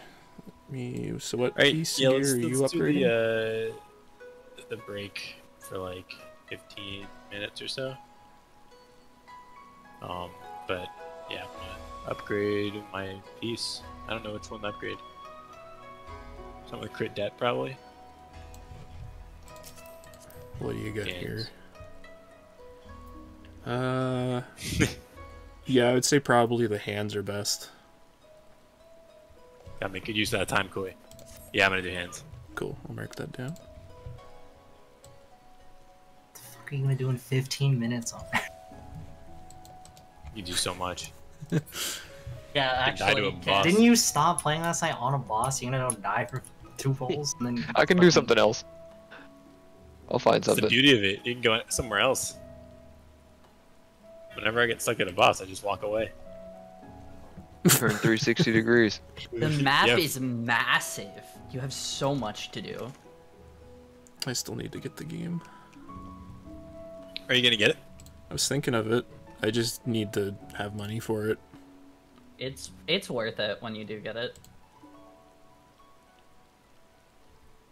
Me. So what Alright, piece yeah, let's, are you let's do upgrading? the, uh, the break for like 15 minutes or so. Um, but yeah, I'm gonna upgrade my piece. I don't know which one to upgrade. Something with crit det, probably. What do you got here? Uh, yeah, I would say probably the hands are best. Gotta make good use of that time, Koi. Yeah, I'm gonna do hands. Cool. I'll mark that down. What the fuck are you gonna do in 15 minutes on that? You do so much. Yeah, die actually, you can. boss. Didn't you stop playing last night on a boss? You're gonna go die for two holes and then. I can do something else. I'll find That's the beauty of it. You can go somewhere else. Whenever I get stuck at a boss, I just walk away. Turn 360 degrees. The map Yeah. is massive. You have so much to do. I still need to get the game. Are you gonna get it? I was thinking of it. I just need to have money for it. It's it's worth it when you do get it.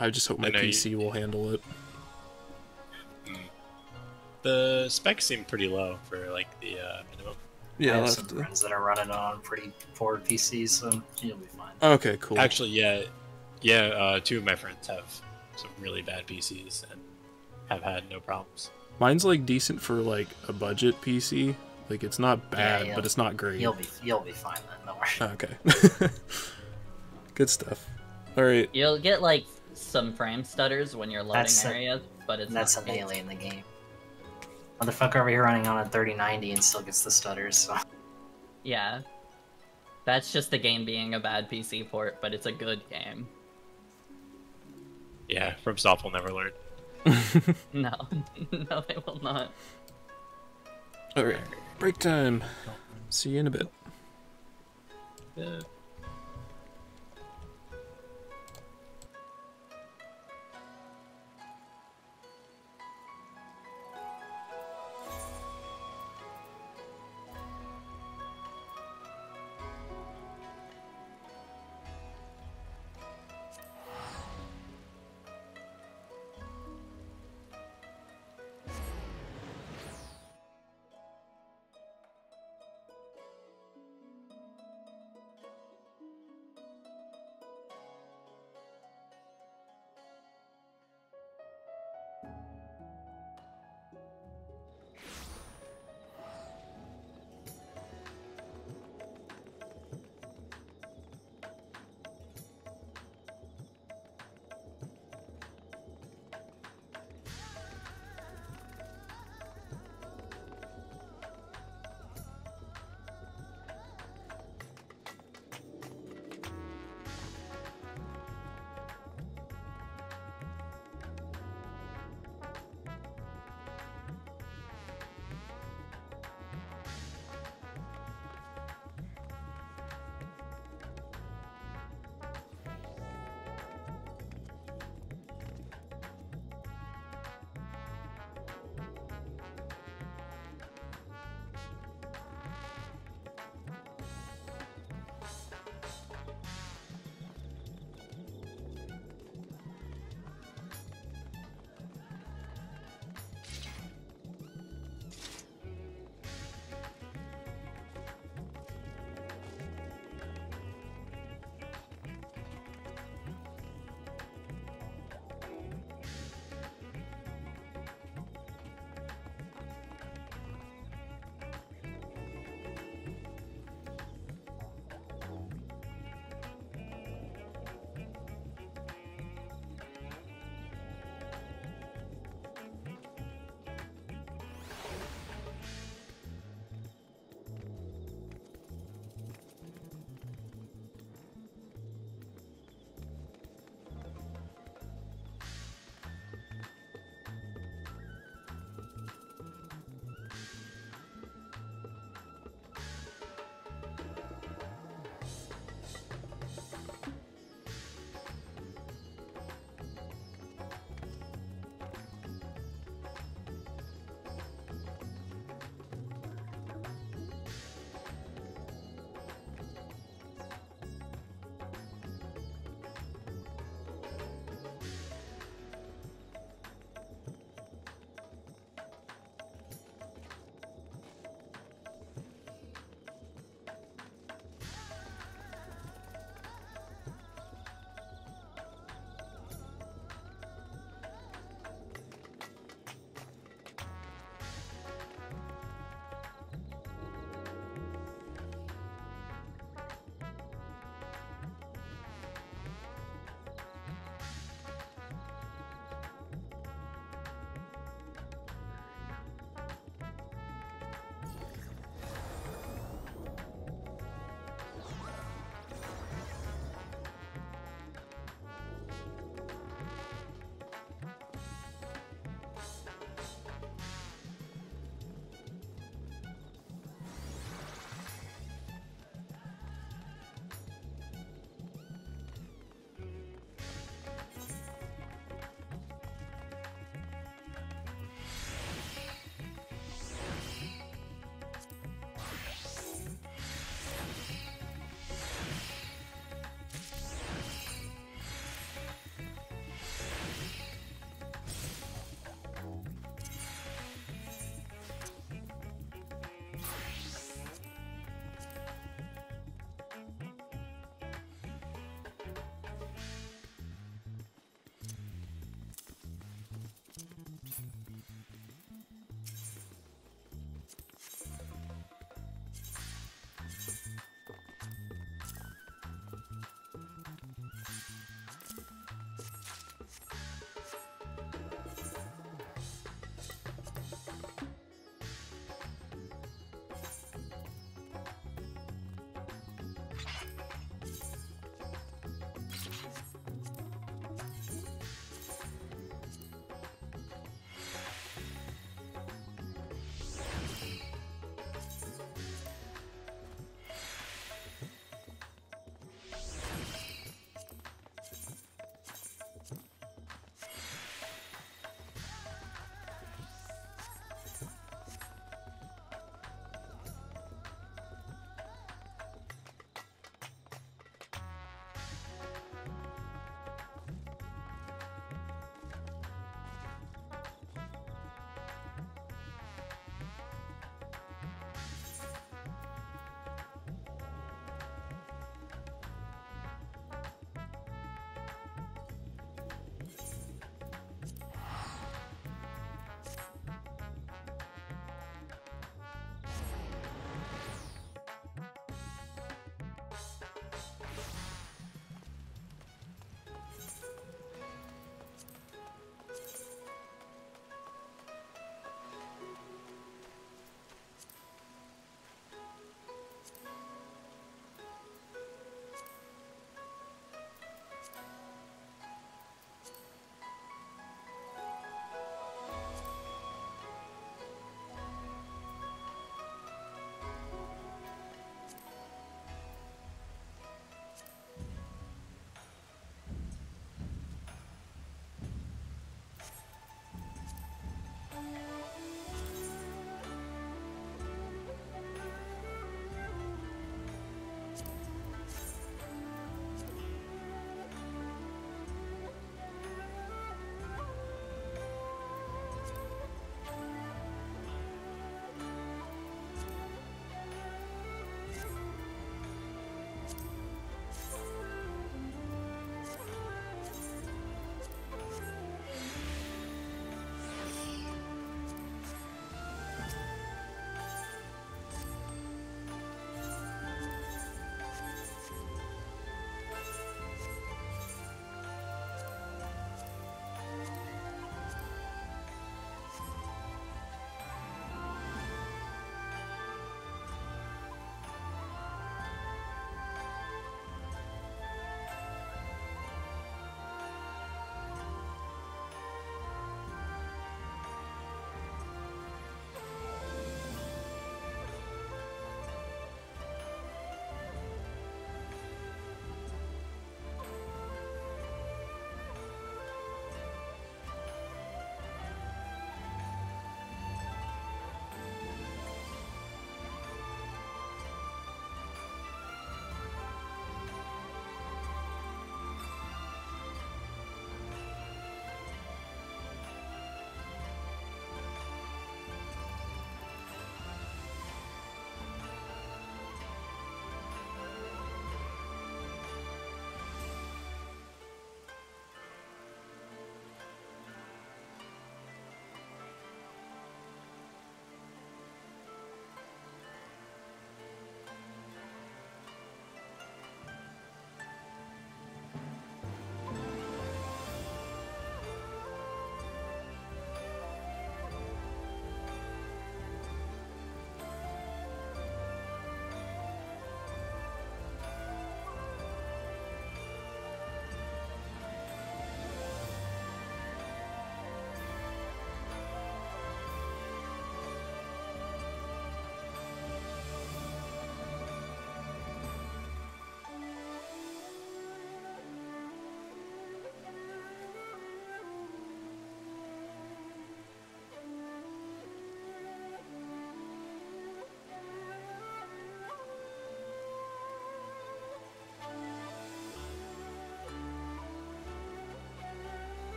I just hope my I know you- PC will handle it. The specs seem pretty low for like the uh, minimum. I Yeah. I'll some friends that are running on pretty poor PCs, so you'll be fine. Okay. Cool. Actually, yeah, yeah. Uh, two of my friends have some really bad PCs and have had no problems. Mine's like decent for like a budget PC. Like it's not bad, yeah. but it's not great. You'll be you'll be fine then. Don't worry. Okay. Good stuff. All right. You'll get like some frame stutters when you're loading That's a- areas, but it's that's not a melee in the game. Motherfucker over here running on a 3090 and still gets the stutters. So Yeah. That's just the game being a bad PC port, but it's a good game. Yeah, FromSoft will never learn. No, no, they will not. All right. Break time. See you in a bit. Yeah.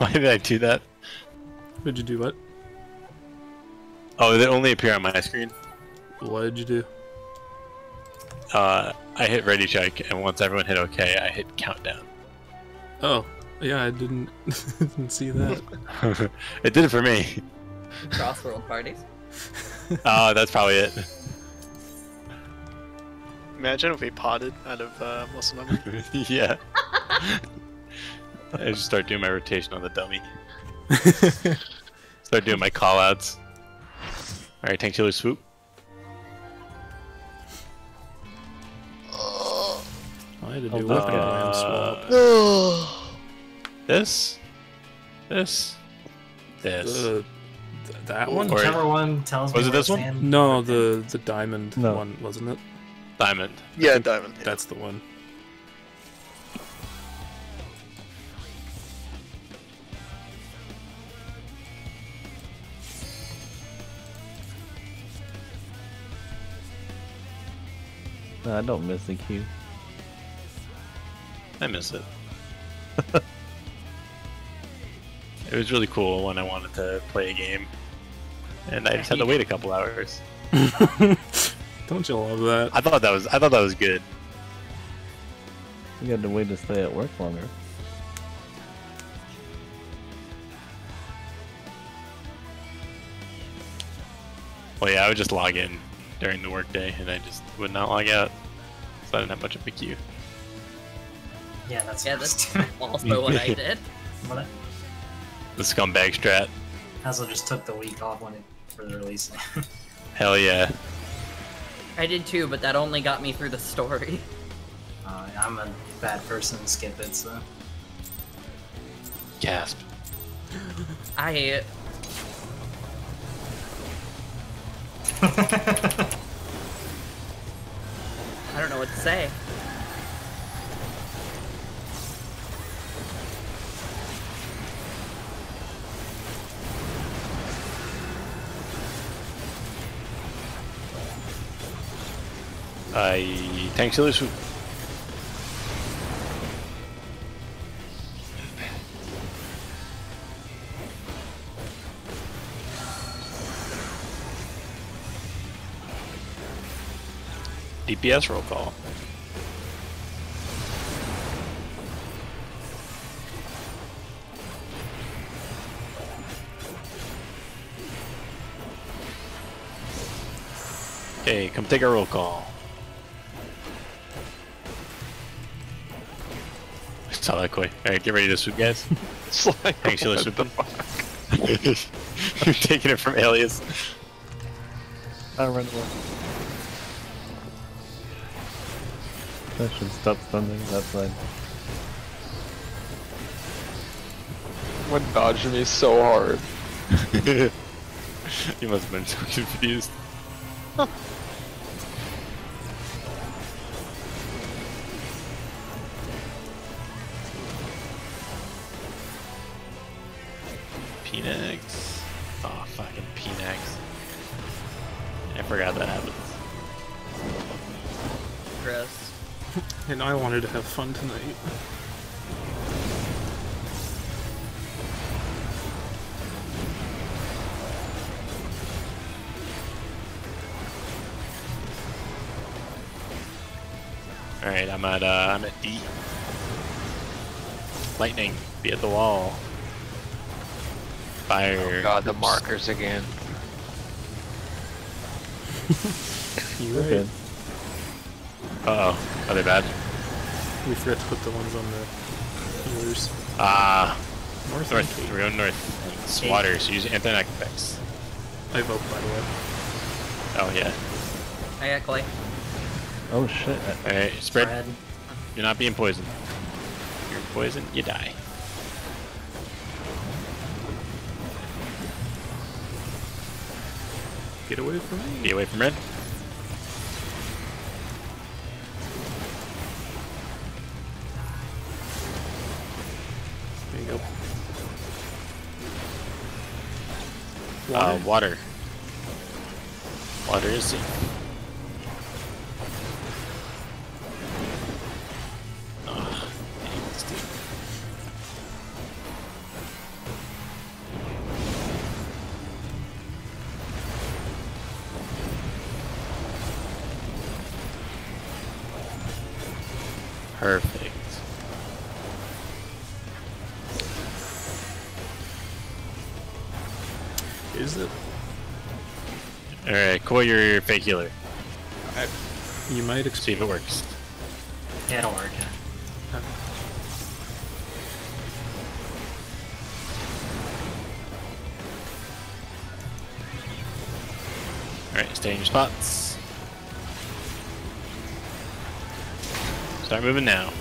Why did I do that? What'd you do? What? Oh, they only appear on my screen. What did you do? Uh, I hit ready check, and once everyone hit OK, I hit countdown. Oh, yeah, I didn't didn't see that. it did it for me. Cross world parties. Oh, that's probably it. Imagine if we potted out of uh, muscle memory. yeah. I just start doing my rotation on the dummy. Start doing my call callouts. Alright, tank killer swoop. I had to do weapon uh, plan swap. This. This. This. Uh, th- that one? Or- Whichever one tells Was me it this one? No, the the diamond No. one, wasn't it? Diamond. yeah, diamond. yeah. That's the one. No, I don't miss the queue. I miss it. it was really cool when I wanted to play a game. And I just had to wait a couple hours. Don't you love that? I thought that was I thought that was good. You had to wait to stay at work longer. Well yeah, I would just log in during the workday and I just would not log out. So I didn't have much of a queue. Yeah, that's Yeah, that's also what I did. what I, The scumbag strat. Hazel just took the week off when it for the release. Hell yeah. I did too, but that only got me through the story. uh, I'm a bad person to skip it, so. Gasp. I I don't know what to say. I tank killer DPS roll call. Okay, come take a roll call. I saw that quick. Alright, get ready to swoop, guys. Slime. Thanks, Sheila swooping. You're taking it from Alias. I don't run away. That should stop stunning that side. One dodged me so hard. you must have been so confused. to have fun tonight. Alright, I'm at uh I'm at D. Lightning, be at the wall. Fire. Oh God, the markers again. You We're right. good. Uh oh. Are they bad? We forgot to put the ones on the healers. Ah, North. north. and We're going north. It's water, use anti effects. I vote by the way. Oh yeah. I got Clay. Oh shit. Alright, spread. Fred. You're not being poisoned. If you're poisoned, you die. Get away from me. Get away from red. Uh, water. Water is coil your. You might See if it works. Yeah, it'll work. Yeah. Alright, stay in your spots. Start moving now.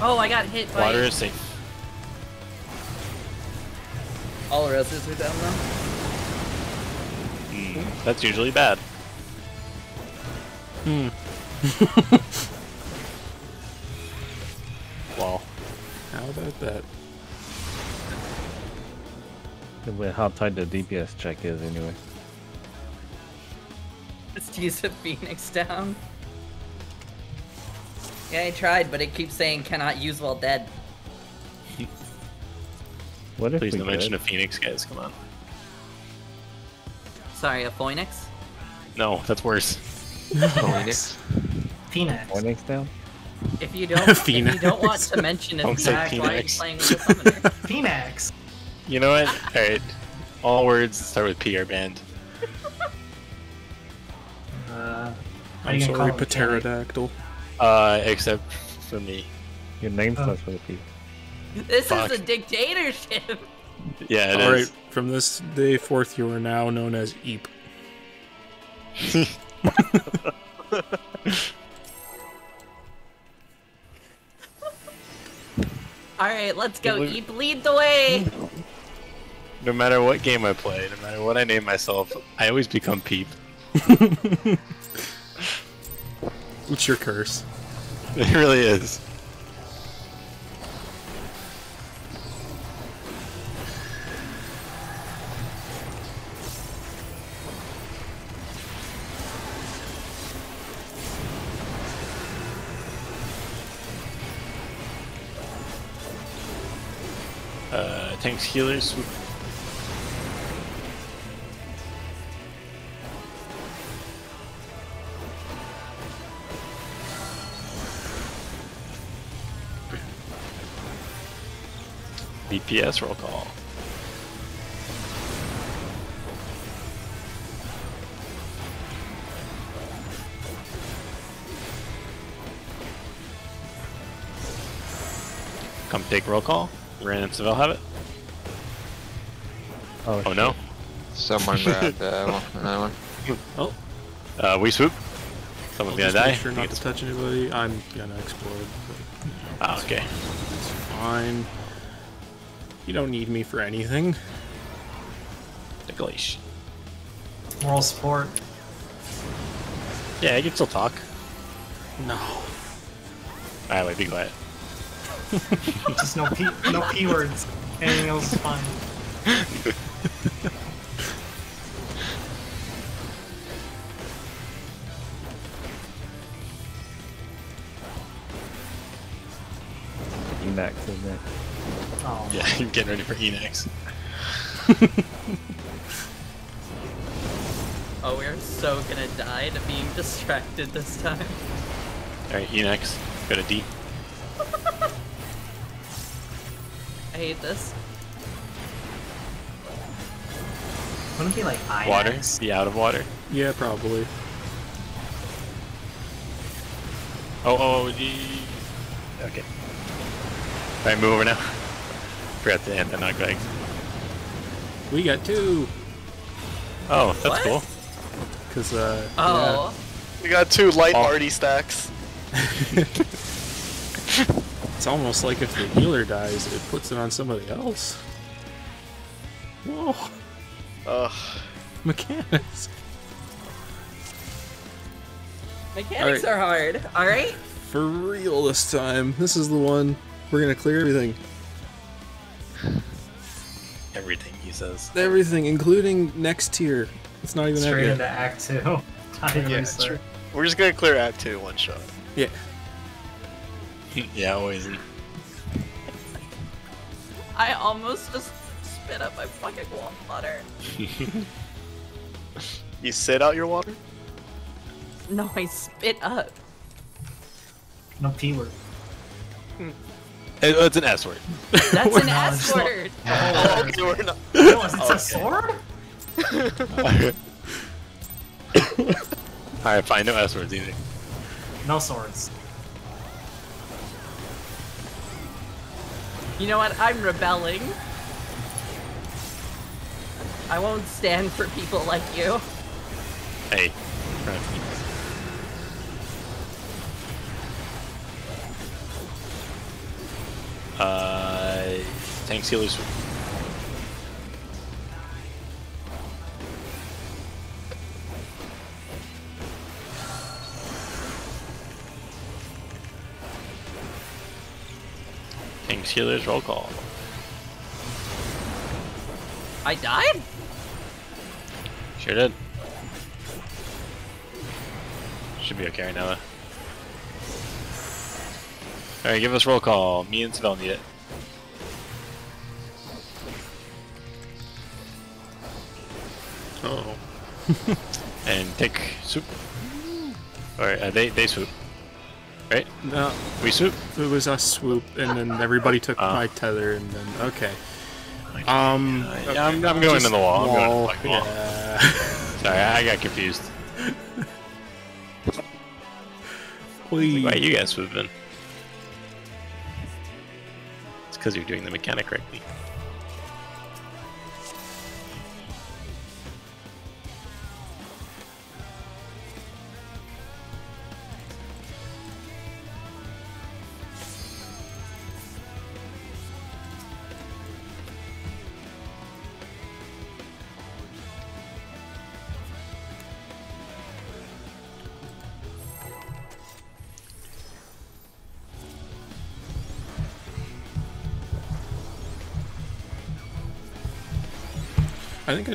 Oh, I got hit by. Water is safe. All roses are down now. Hmm, that's usually bad. Hmm. Well, How about that? Wait, How tight the DPS check is anyway. Just use a phoenix down. Yeah, I tried, but it keeps saying cannot use while dead. What if please we don't mention a phoenix, guys. Come on. Sorry, a phoenix. No, that's worse. Phoenix. Phoenix. Phoenix down? If you don't, if you don't want to mention a Don't say phoenix, why are you playing with a summoner? Phoenix. You know what? Alright. All words start with P are banned. Uh, I'm sorry, pterodactyl. Uh, except for me. Your name Oh. starts with a P. This Fuck. is a dictatorship. Yeah, it All right, is. from this day forth, you are now known as Eep. All right, let's go. look- Eep, lead the way. No matter what game I play, no matter what I name myself, I always become Peep. What's your curse? It really is. Healers. swoop. DPS roll call. Come take roll call. Ran and Seville have it. Oh, Oh no. Someone grabbed uh, one, another one. Oh, Uh, we swoop. Someone's I'll gonna just die. make sure not to touch anybody. I'm gonna explode. but Ah, okay. It's fine. You don't need me for anything. Nickolish. Moral support. Yeah, I can still talk. No. Alright, wait, be quiet. Just no p no p words. Anything else is fine. Emacs, isn't it? Oh, Yeah, I'm getting ready for Enex. Oh, we're so gonna die to being distracted this time. Alright, Enax, go to D. I hate this. Wouldn't it be like IMAX? Water. Be out of water. Yeah, probably. Oh, oh, D. Okay. Alright, move over now. Forgot to end that not Greg. We got two. Oh, that's What? cool. Cause uh, Oh, We got two light Oh. party stacks. it's almost like if the healer dies, it puts it on somebody else. Mechanics. mechanics Alright. are hard. All right. For real this time. This is the one. We're gonna clear everything. Everything he says. Everything, including next tier. It's not even Straight good. into Act Two. Not Yeah, restart. true. We're just gonna clear Act 2 one shot. Yeah. yeah, always. I almost just spit up my fucking water. You sit out your water? No, I spit up. No P word. Hmm. It- it's an S word. That's an No, S it's not. word. Oh, oh, okay, not. No, is it a sword? Alright, fine. No S words either. No swords. You know what? I'm rebelling. I won't stand for people like you. Hey. Uh, tank sealers. Tank sealers roll call. I died? Sure did. Should be okay right now. though. Alright, give us roll call. Me and Svel need it. Oh. And take swoop. Alright, uh, they they swoop. Right? No, We swoop. it was us swoop, and then everybody took Ah. my tether, and then okay. Um, okay, I'm, I'm going to the wall. I'm going to wall, the wall. yeah. Sorry, I got confused. Whee. Why you guys swooping? It's because you're doing the mechanic correctly.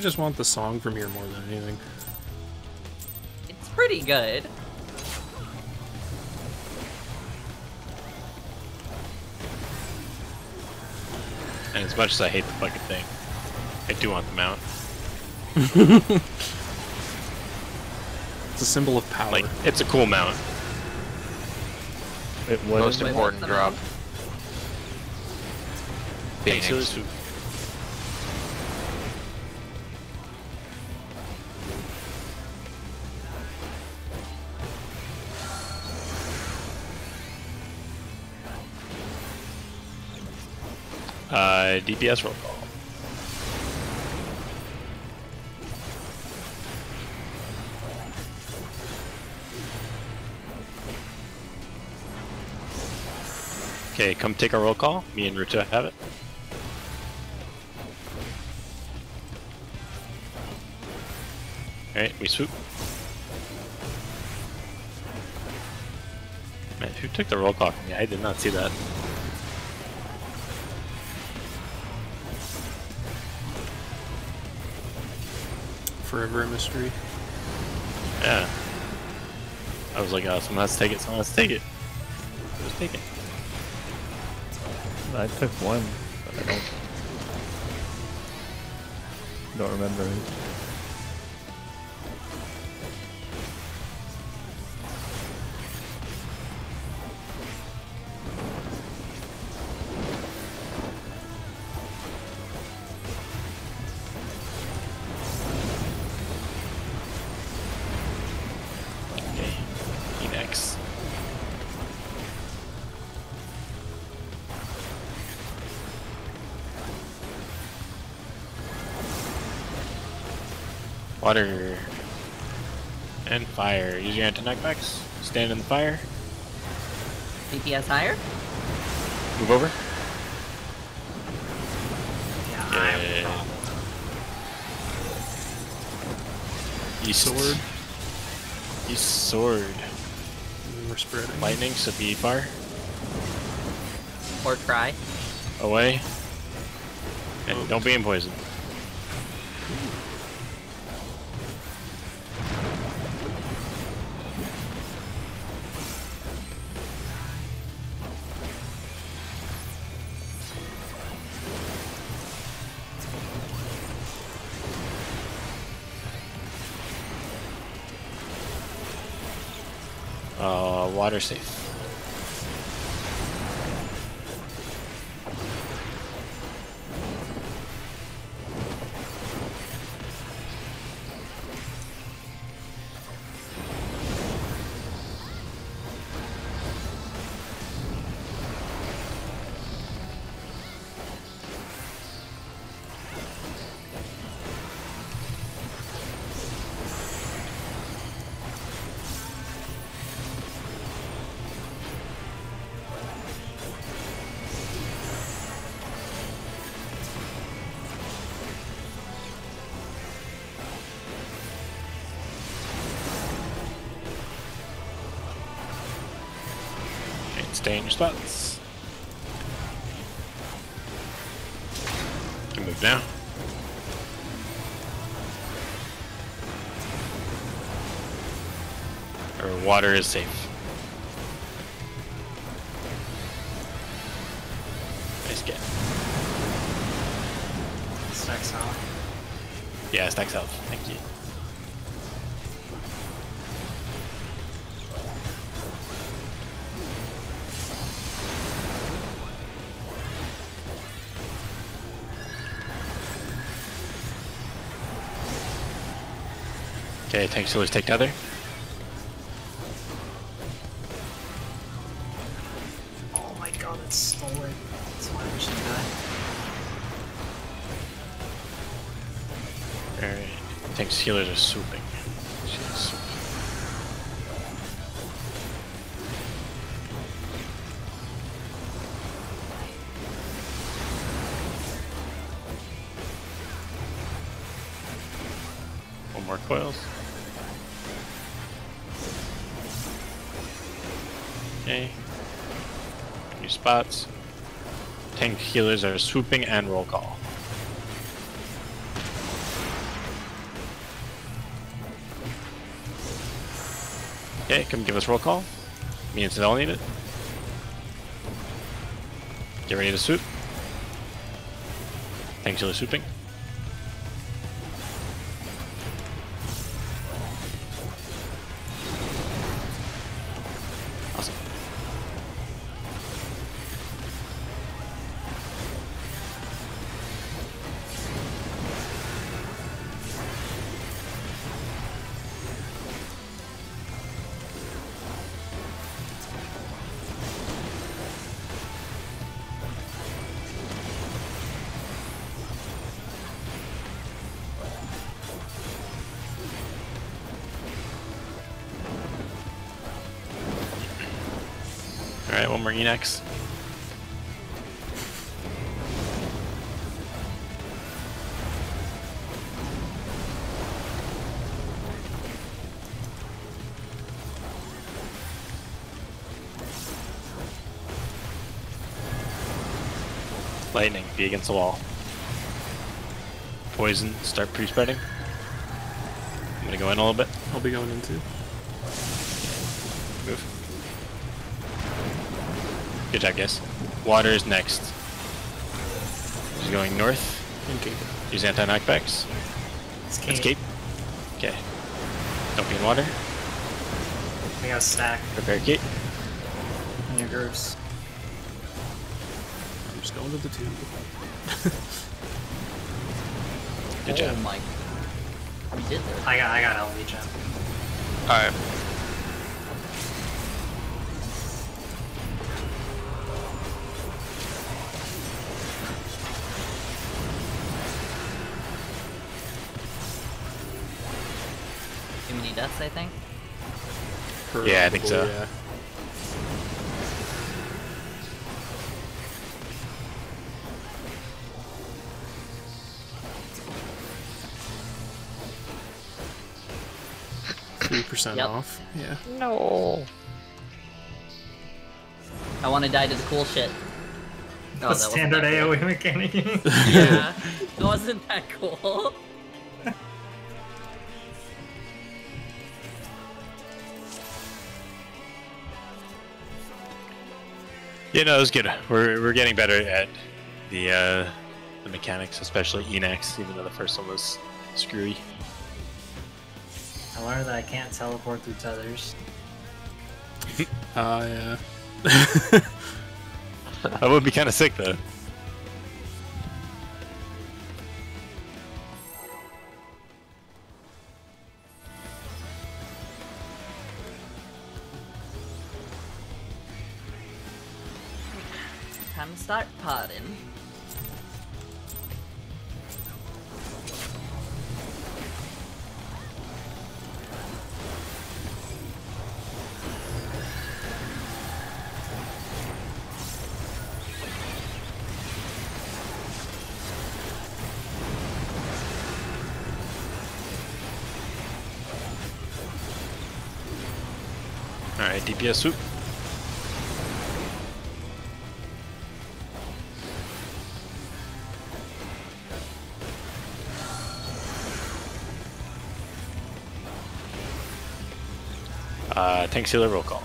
Just want the song from here more than anything. It's pretty good. And as much as I hate the fucking thing, I do want the mount. It's a symbol of power. Like, it's a cool mount. Wait, what Most is it? Wait, important drop. mount? Phoenix. Uh, DPS roll call. Okay, come take a roll call. Me and Ruta have it. Alright, we swoop. Man, who took the roll call from me? I did not see that. Forever a mystery. Yeah. I was like, oh, someone has to take it, someone has to take it. Who's taking it? I took one, but I don't. Don't remember it. Water. And fire. Use your anti-knockbacks. Stand in the fire. DPS higher? Move over. Yeah, Yeah. I'm East. Sword. East sword. We're spreading. Lightning, so be fire. Or cry? Away. And oh. don't be in poison. Water safe? Water is safe. Nice get. Stacks out. Yeah, stacks health. Thank you. Okay, tank sealers take the other. Healers are swooping and roll call. Okay, come give us roll call. Me and Sidel need it. Get ready to swoop. Thanks the swooping. More Enex. Lightning, be against the wall. Poison, start pre-spreading. I'm gonna go in a little bit. I'll be going into. Move. Good job, guys. Water is next. He's going north. Okay. Use anti-knockbacks. It's Let's Kate. keep. Okay. Don't be in water. We got a stack Prepare gate. in your groups. I'm just going to the tube. Good oh job. my. We did this. I got I got LV gem. Alright. Too I think. Yeah, I think so. Yeah. Three percent Yep. off. Yeah. No. I want to die to the cool shit. Oh, the standard. AoE mechanic. Yeah, it wasn't that cool. Yeah, no, it was good. We're, we're getting better at the uh, the mechanics, especially Enex, even though the first one was screwy. I learned that I can't teleport through tethers. Uh, yeah. That would be kind of sick though. Start potting. DPS. Tank sealer roll call.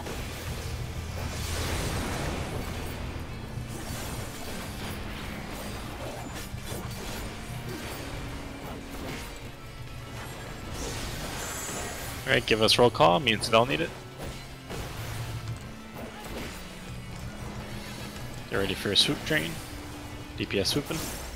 Alright, give us roll call, means they'll need it. Get ready for a swoop train. DPS swooping.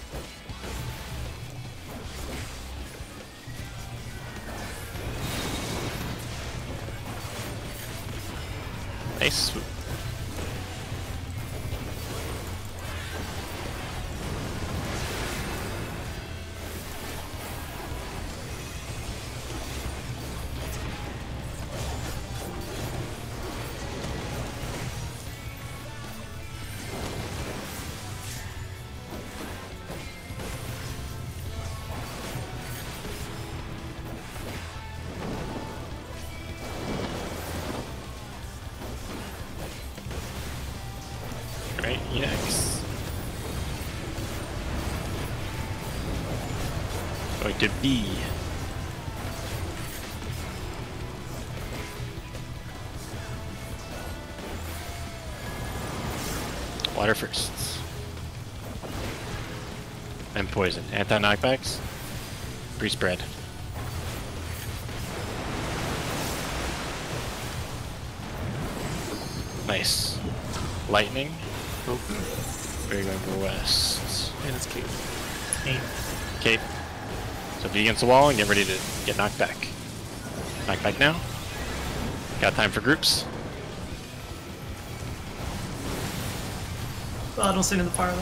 Poison. Anti knockbacks. Free spread. Nice. Lightning. Oh, We're going for west. and it's Kate. Eight. Cape. So be against the wall and get ready to get knocked back. Knock back now. Got time for groups. Oh, don't see sit in the fire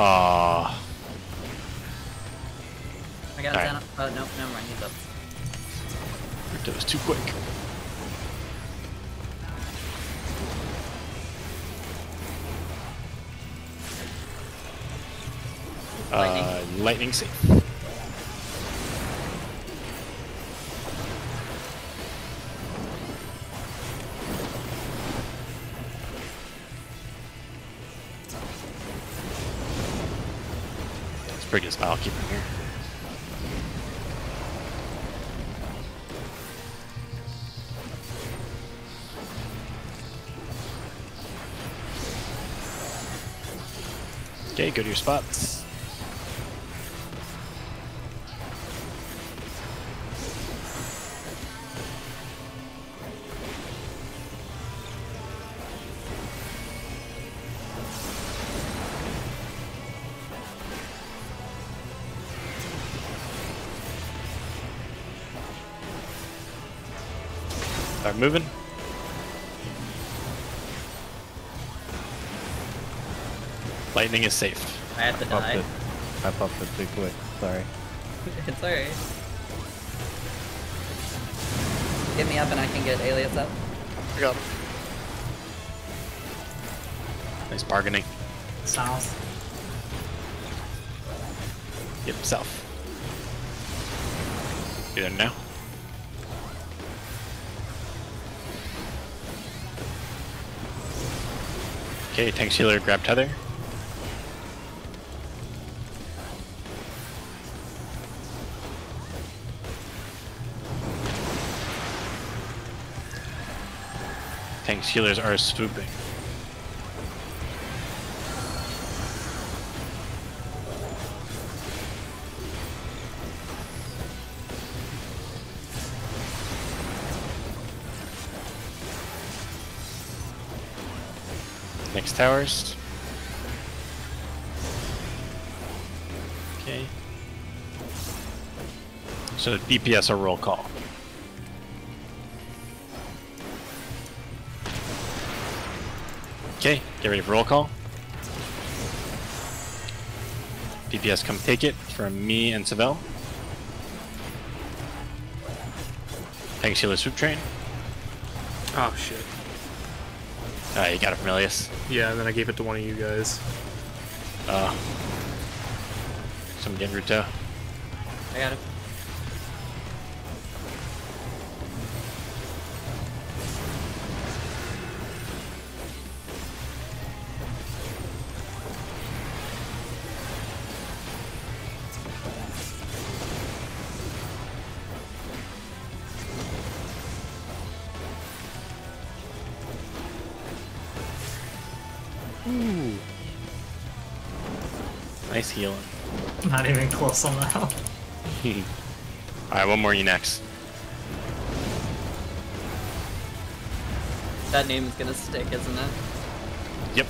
though. Aww. I got. Xana. Oh, no, never mind. He's up. That was too quick. Lightning. Uh, lightning safe. Smile keep him here. Okay, go to your spots. Lightning is safe. I have to Popped die. it. I popped it too quick. Sorry. it's alright. Get me up and I can get Alias up. I got him. Nice bargaining. South. Yep, south. You there now? Okay, tank healer, grab tether. healers are swooping. Next towers. Okay. So DPS a roll call. Okay, get ready for roll call. DPS come take it from me and Savell. Thanks, Healer Swoop Train. Oh shit. Uh, you got it from Elias. Yeah, and then I gave it to one of you guys. Uh, some Genruto. I got him. Not even close on the health. Alright, one more you next. That name is gonna stick, isn't it? Yep.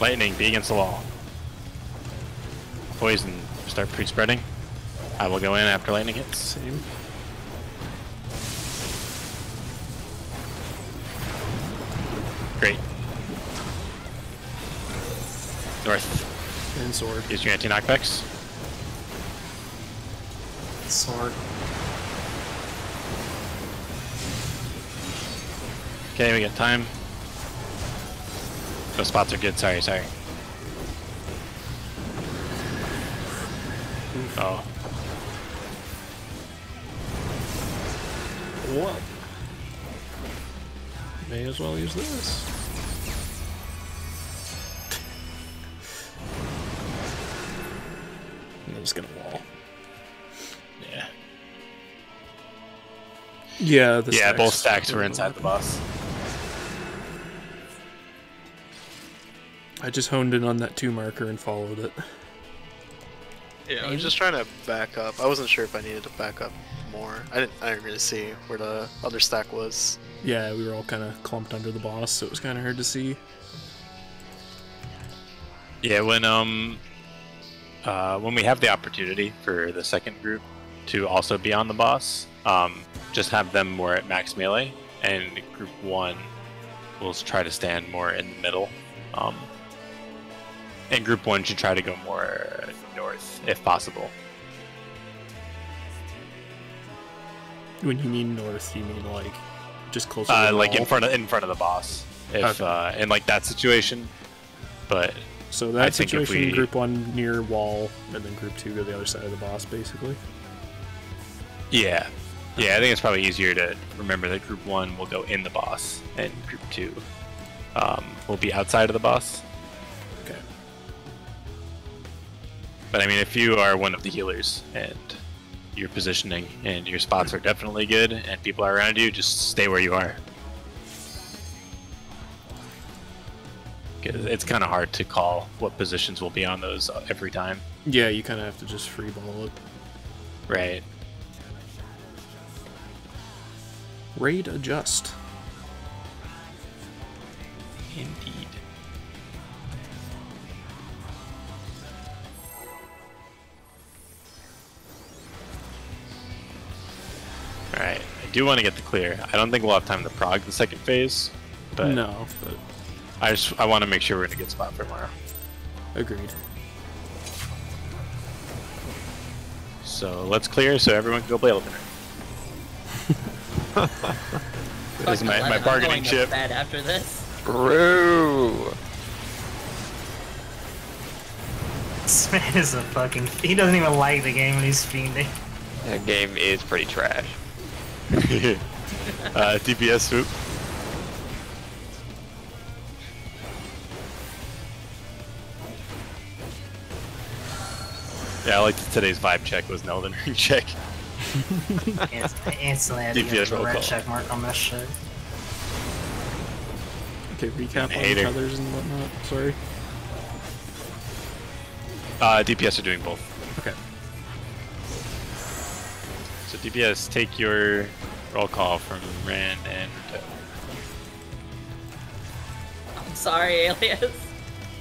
Lightning, be against the wall. Poison, start pre-spreading. I will go in after lightning hits. Same. Sword. is your anti-knockbacks. Sword. Okay, we got time. Those spots are good. Sorry, sorry. Oh, What? May as well use this. Yeah, the Yeah, both stacks were inside the boss. I just honed in on that two marker and followed it. Yeah, I was just trying to back up. I wasn't sure if I needed to back up more. I didn't. I didn't really see where the other stack was. Yeah, we were all kind of clumped under the boss, so it was kind of hard to see. Yeah, when um, uh, when we have the opportunity for the second group to also be on the boss, um, just have them more at max melee, and group one will try to stand more in the middle. Um, and group one should try to go more north if possible. When you mean north, you mean like just closer. to Uh, the like in front of in front of the boss, if Okay. uh, in like that situation. But So I that if situation, we- group one near wall, and then group two to the other side of the boss, basically. Yeah. Yeah, I think it's probably easier to remember that group one will go in the boss and group two um, will be outside of the boss. Okay. But I mean, if you are one of the healers and your positioning and your spots are definitely good and people are around you, just stay where you are. It's kind of hard to call what positions will be on those every time. Yeah, you kind of have to just free ball it. Right. Raid adjust. Indeed. Alright, I do want to get the clear. I don't think we'll have time to prog the second phase, but no, but I just I want to make sure we're in a good spot for tomorrow. agreed. So let's clear so everyone can go play Elden Ring. This is my, my bargaining chip. bed after this. Bro. This man is a fucking. He doesn't even like the game when he's fiending. That game is pretty trash. uh, DPS swoop. Yeah, I like today's vibe check was an Elden Ring check. Inst- I instantly had to DPS get a roll red check mark on this shit. Okay, recap on Hater. others and whatnot. Sorry. Uh, DPS are doing both. Okay. So DPS, take your roll call from Ran and Ruto. I'm sorry, Alias.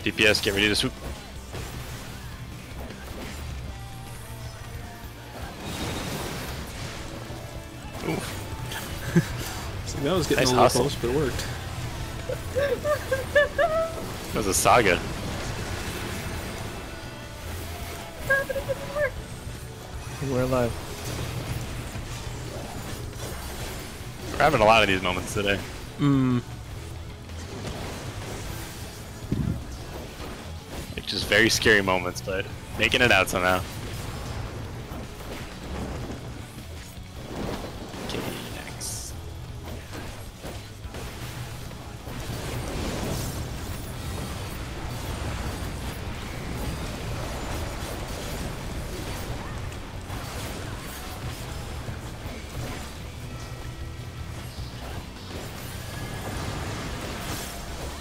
DPS, get ready to swoop. See, that was getting Nice a little hustle. close, but it worked. That was a saga. We're alive. We're having a lot of these moments today. Mm, Like just very scary moments, but making it out somehow.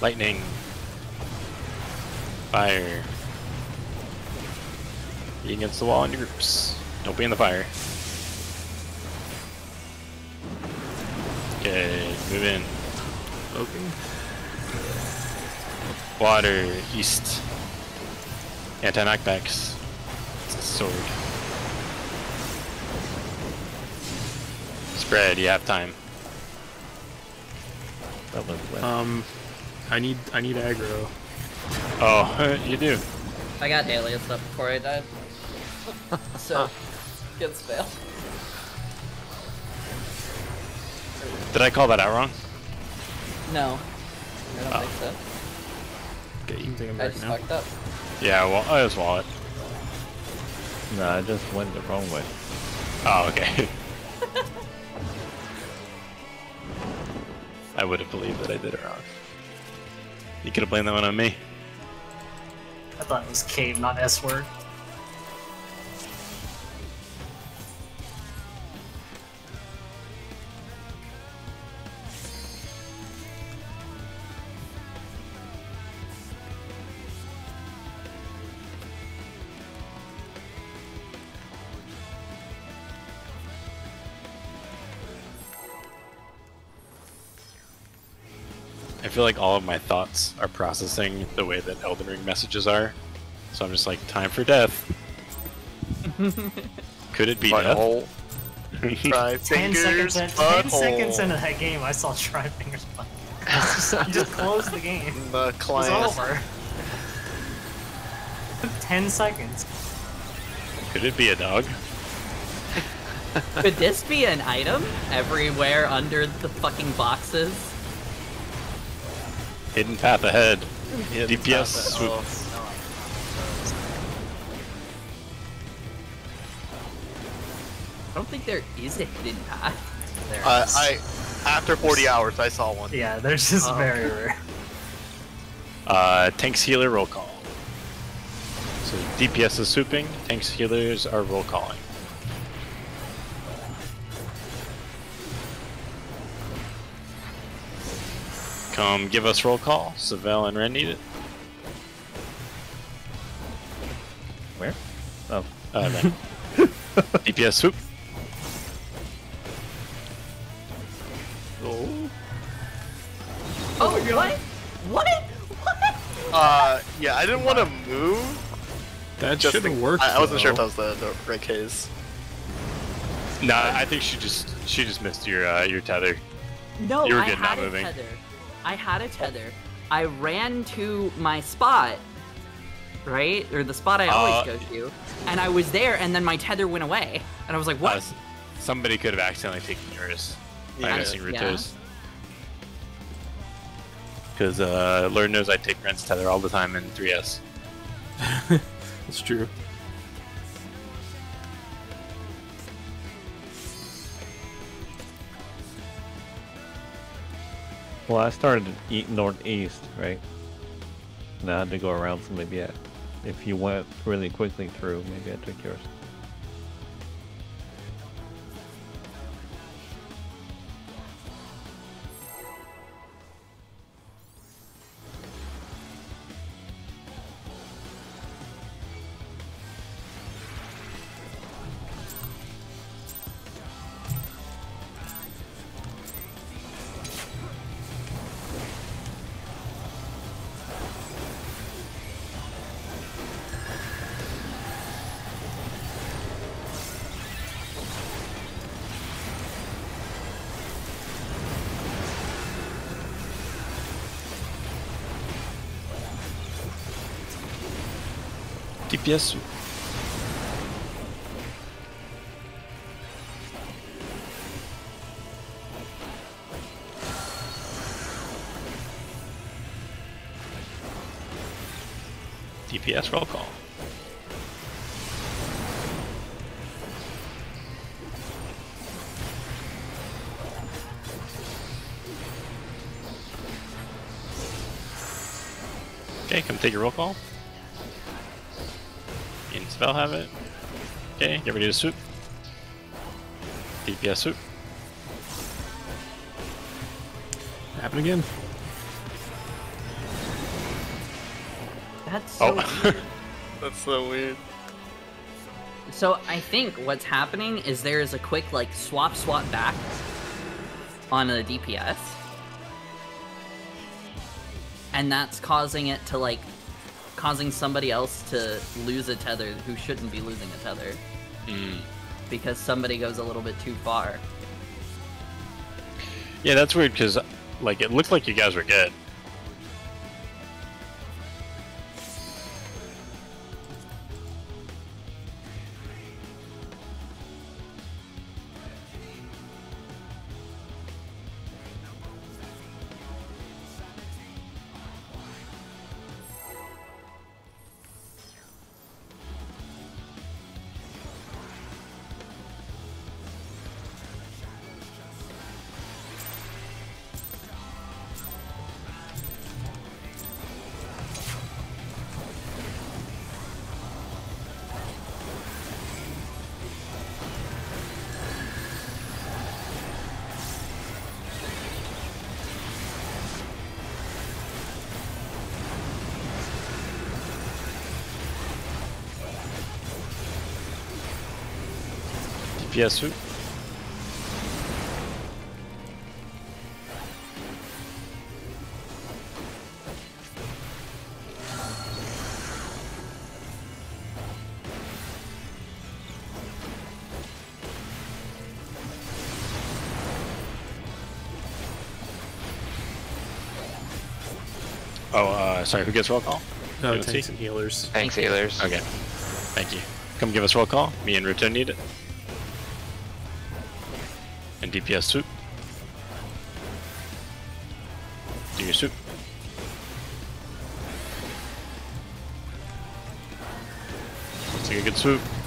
Lightning. Fire. Be against the wall in your groups. Don't be in the fire. Okay, move in. okay. Water, east. Anti knockbacks. Sword. Spread, you have time. That was wet. Um, I need I need aggro. Oh, you do. I got Alias up before I died. so, gets fail. Did I call that out wrong? No. I don't Oh. think so. Okay, you can take him I just now. fucked up. Yeah, well, I was wallet. no, I just went the wrong way. Oh, okay. I would have believed that I did it wrong. You could have blamed that one on me. I thought it was cave, not S word. Feel like all of my thoughts are processing the way that Elden Ring messages are. So I'm just like, time for death. Could it be death? Butthole. Try Ten fingers, seconds, in, ten butthole. seconds into that game, I saw Try Fingers Butt. I just closed the game. The It was client. over. Ten seconds. Could it be a dog? Could this be an item everywhere under the fucking boxes? Hidden path ahead. Yeah, DPS it's swoop. not that- I don't think there is a hidden path. There Uh. I, after 40 hours, I saw one. Yeah, they're just Oh. very rare. Uh, tanks healer roll call. So DPS is swooping, tanks healers are roll calling. Come give us roll call. Savell and Ren need it. Where? Oh, Uh, Ren. DPS swoop. Oh. oh, what? What? What? Uh, yeah, I didn't want to move. That Just should have worked. I, I wasn't sure if that was the, the right case. Nah, I think she just she just missed your uh, your tether. No, You were I good had not moving. tether. I had a tether. I ran to my spot, right, or the spot I always Uh, go to, and I was there, and then my tether went away, and I was like, Uh, "What?" s- somebody could have accidentally taken yours by Yeah. missing Yeah. Ruto's. Because uh, Lord knows I take Ren's tether all the time in 3S. It's true. Well, I started e- northeast, right? And I had to go around, so maybe I, if you went really quickly through, maybe I took yours. DPS. DPS role call. Okay, come take your role call. In spell have it. Okay, get ready to swoop. DPS swoop. Happen again. That's so Oh. weird. That's so weird. So I think what's happening is there is a quick like swap swap back on the DPS. And that's causing it to like causing somebody else to lose a tether who shouldn't be losing a tether Mm. because somebody goes a little bit too far. Yeah, that's weird because, like, it looked like you guys were good. DPS swoop. Oh, uh, sorry, who gets role call? No, You don't tanks and healers. Thanks, healers. Okay, thank you. Come give us role call. Me and Ruto need it. And DPS swoop. Do your swoop. Take a good swoop.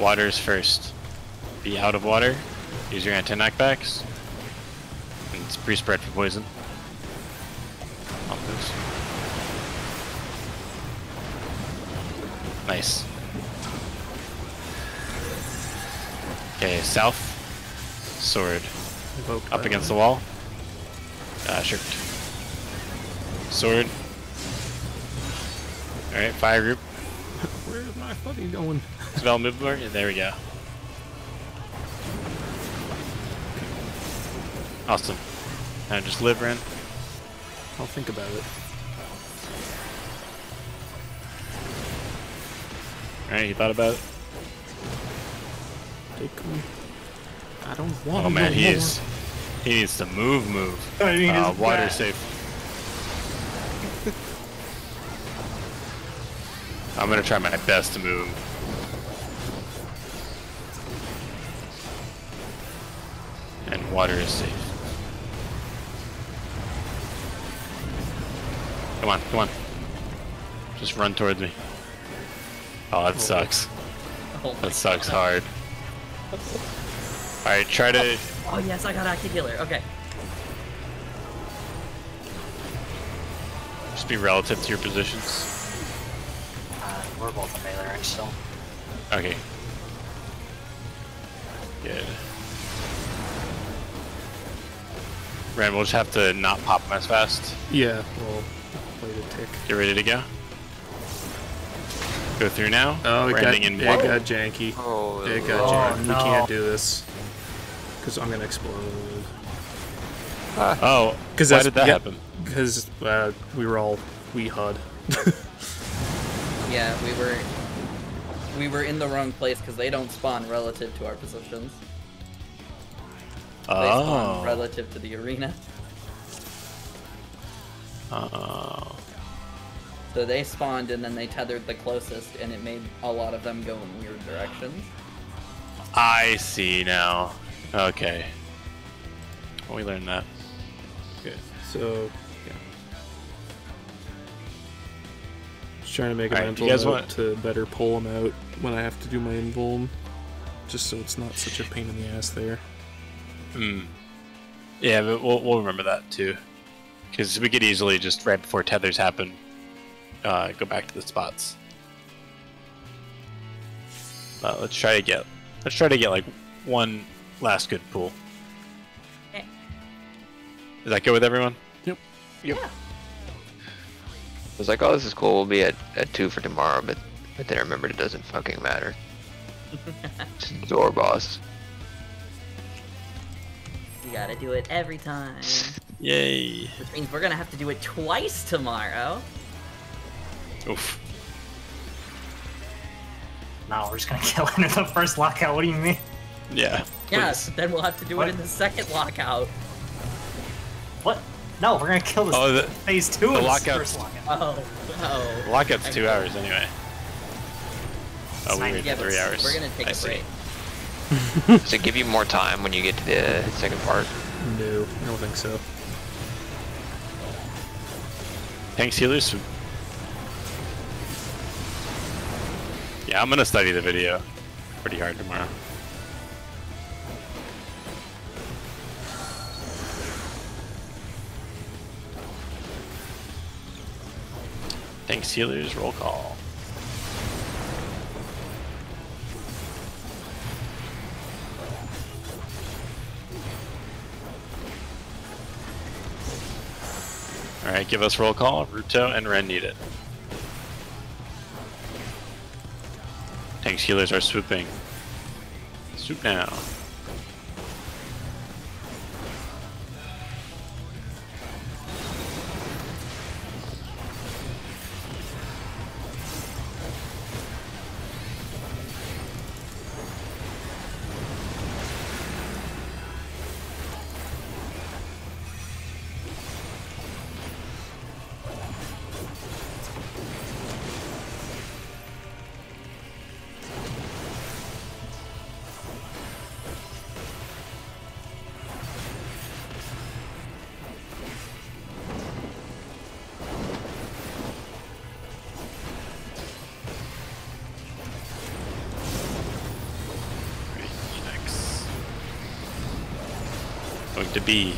Waters first. Be out of water. Use your anti knockbacks. And it's pre spread for poison. On. Nice. Okay, south. Sword. Invoked Up against the wall. Uh, shirt. Sword. Alright, fire group. Where's my buddy going? Spell move more. Yeah, there we go. Awesome. Now just live in. I'll think about it. Alright, you thought about it? Take him. I don't want Oh man, no he more. is. He needs to move, move. I mean, Uh, water bad. safe. I'm gonna try my best to move. Water is safe. Come on, come on. Just run towards me. Oh, that sucks. Oh, That sucks God. hard. Alright, try to Oh yes, I got active healer. Okay. Just be relative to your positions. Uh, we're both in melee range still. Okay. Ren, we'll just have to not pop them as fast. Yeah, we'll wait a tick. Get ready to go. Go through now. Oh, it We're got, ending in it one. got janky. Oh, It got Oh, janky. no. We can't do this. Because I'm going to explode. Oh, Because why did that yeah, happen? Because uh, we were all we HUD. Yeah, we were we were in the wrong place because they don't spawn relative to our positions. They spawn Oh. relative to the arena. Oh. So they spawned and then they tethered the closest, and it made a lot of them go in weird directions. I see now. Okay. Well, we learned that. okay, so yeah. Just trying to make a Alright, you mental note want- to better pull them out when I have to do my invuln. Just so it's not such a pain in the ass there. Hmm. Yeah, but we'll, we'll remember that too. Because we could easily just, right before tethers happen, uh, go back to the spots. Uh, let's try to get, let's try to get like one last good pool. Okay. Is that good with everyone? Yep. Yep. I was like, oh, this is cool. We'll be at, at 2 for tomorrow, but, but then I remembered it doesn't fucking matter. It's door boss. You gotta do it every time. Yay! Which means we're gonna have to do it twice tomorrow. Oof. No, we're just gonna kill him in the first lockout. What do you mean? Yeah. Yes, please. then we'll have to do What? it in the second lockout. What? No, we're gonna kill this Oh, the- phase two the in this lockout's- first lockout. Oh, oh. Lockout's two hours anyway. Oh, we Fine, wait Yeah, for but three hours. we're gonna take I a see. Break. Does it give you more time when you get to the second part? No, I don't think so. Thanks, healers. Yeah, I'm gonna study the video pretty hard tomorrow. Thanks, healers. Role call. Alright, give us role call. Ruto and Ren need it. Tanks healers are swooping. Swoop now. Be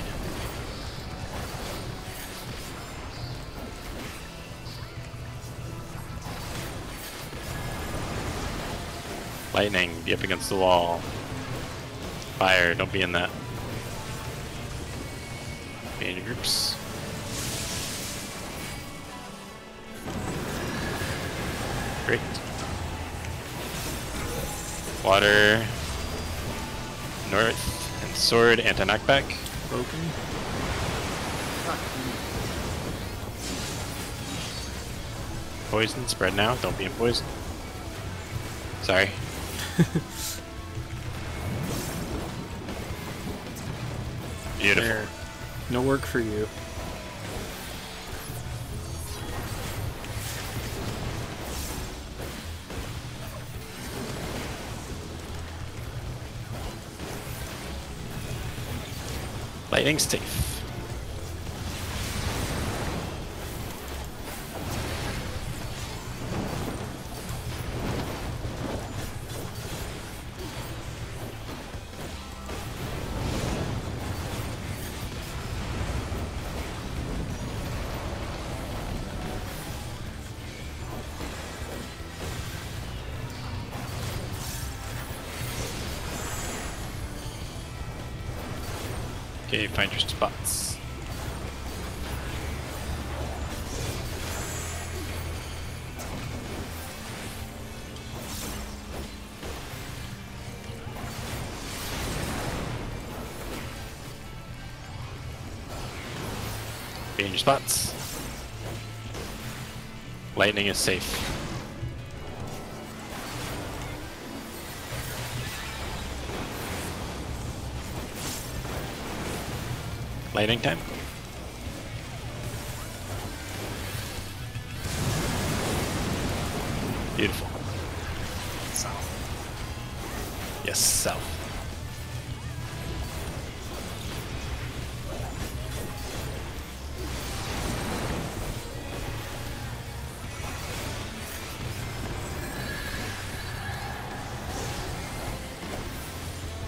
Lightning, be up against the wall. Fire, don't be in that. Be in your groups. Great. Water. North and sword anti Poison spread now. Don't be in poison. Sorry. Beautiful. There. No work for you. Lightning safe. Find your spots. Be in your spots. Lightning is safe. Lightning time. Beautiful. South. Yes, south.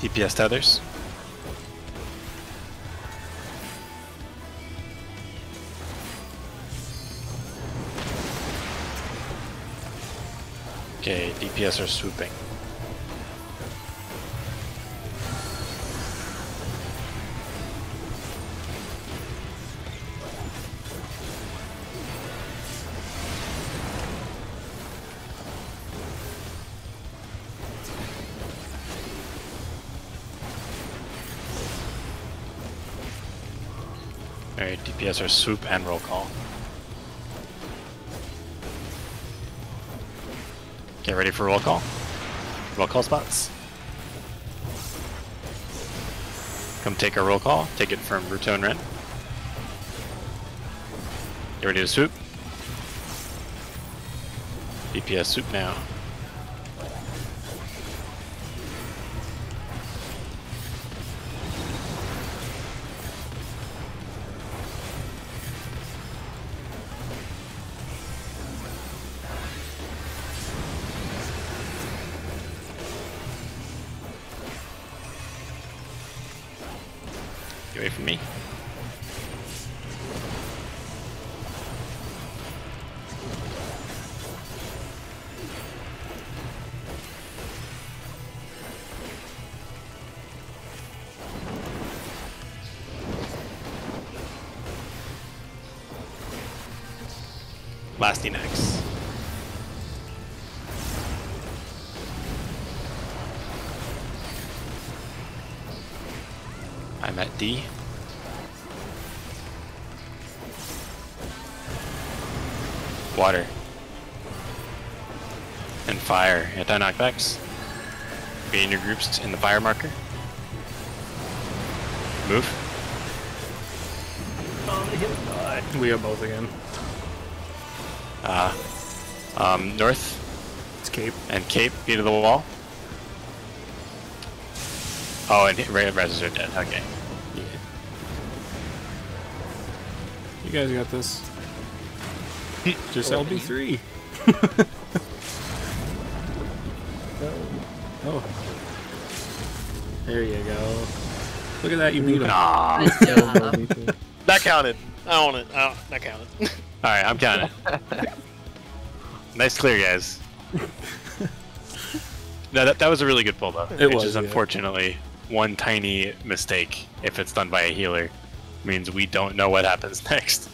DPS to DPS are swooping. Alright, DPS are swoop and role call. For role call. Role call spots. Come take a role call. Take it from Ruto and Ren. Get ready to swoop. DPS swoop now. 10 knockbacks. Be in your groups in the fire marker. Move. We are both again. Uh, um, north. It's Cape. And Cape, be to the wall. Oh, and Ray of Reses are dead. Okay. You guys got this. Just LB3. at that, you beat him. Nah. That counted. I own it. I don't, that counted. Alright, I'm counting. nice clear, guys. no, that, that was a really good pull, though. It it's was, just yeah. unfortunately one tiny mistake, if it's done by a healer, means we don't know what happens next.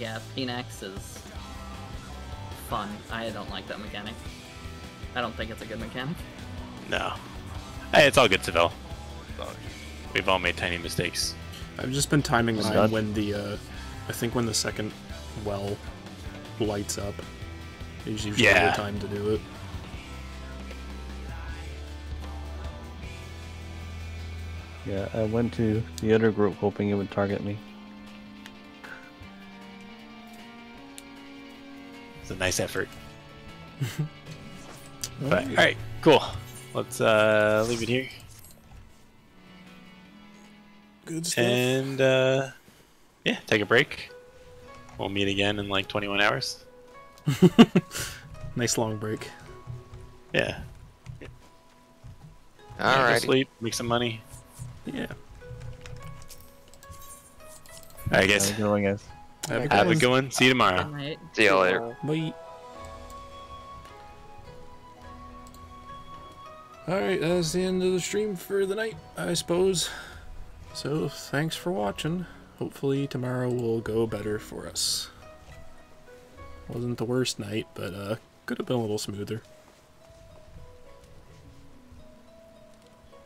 Yeah, Pinax is fun. I don't like that mechanic. I don't think it's a good mechanic. No. Hey, it's all good, Seville. We've all made tiny mistakes. I've just been timing mine God. when the, uh, I think when the second well lights up is usually Yeah. the time to do it. Yeah, I went to the other group hoping it would target me. It's a nice effort. but alright, cool. Let's uh leave it here. Good stuff. And uh yeah, take a break. We'll meet again in like 21 hours. nice long break. Yeah. yeah go Alrighty. sleep, make some money. Yeah. Alright guys. How's it going, guys? Have a Have good a good one. See you tomorrow. Good night. See you later. Bye. Alright, that's the end of the stream for the night, I suppose. So, thanks for watching. Hopefully tomorrow will go better for us. Wasn't the worst night, but uh, could have been a little smoother.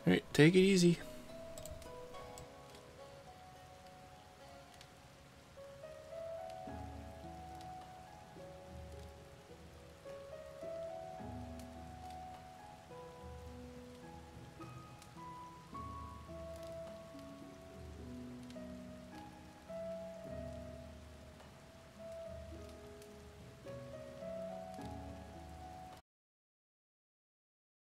Alright, take it easy.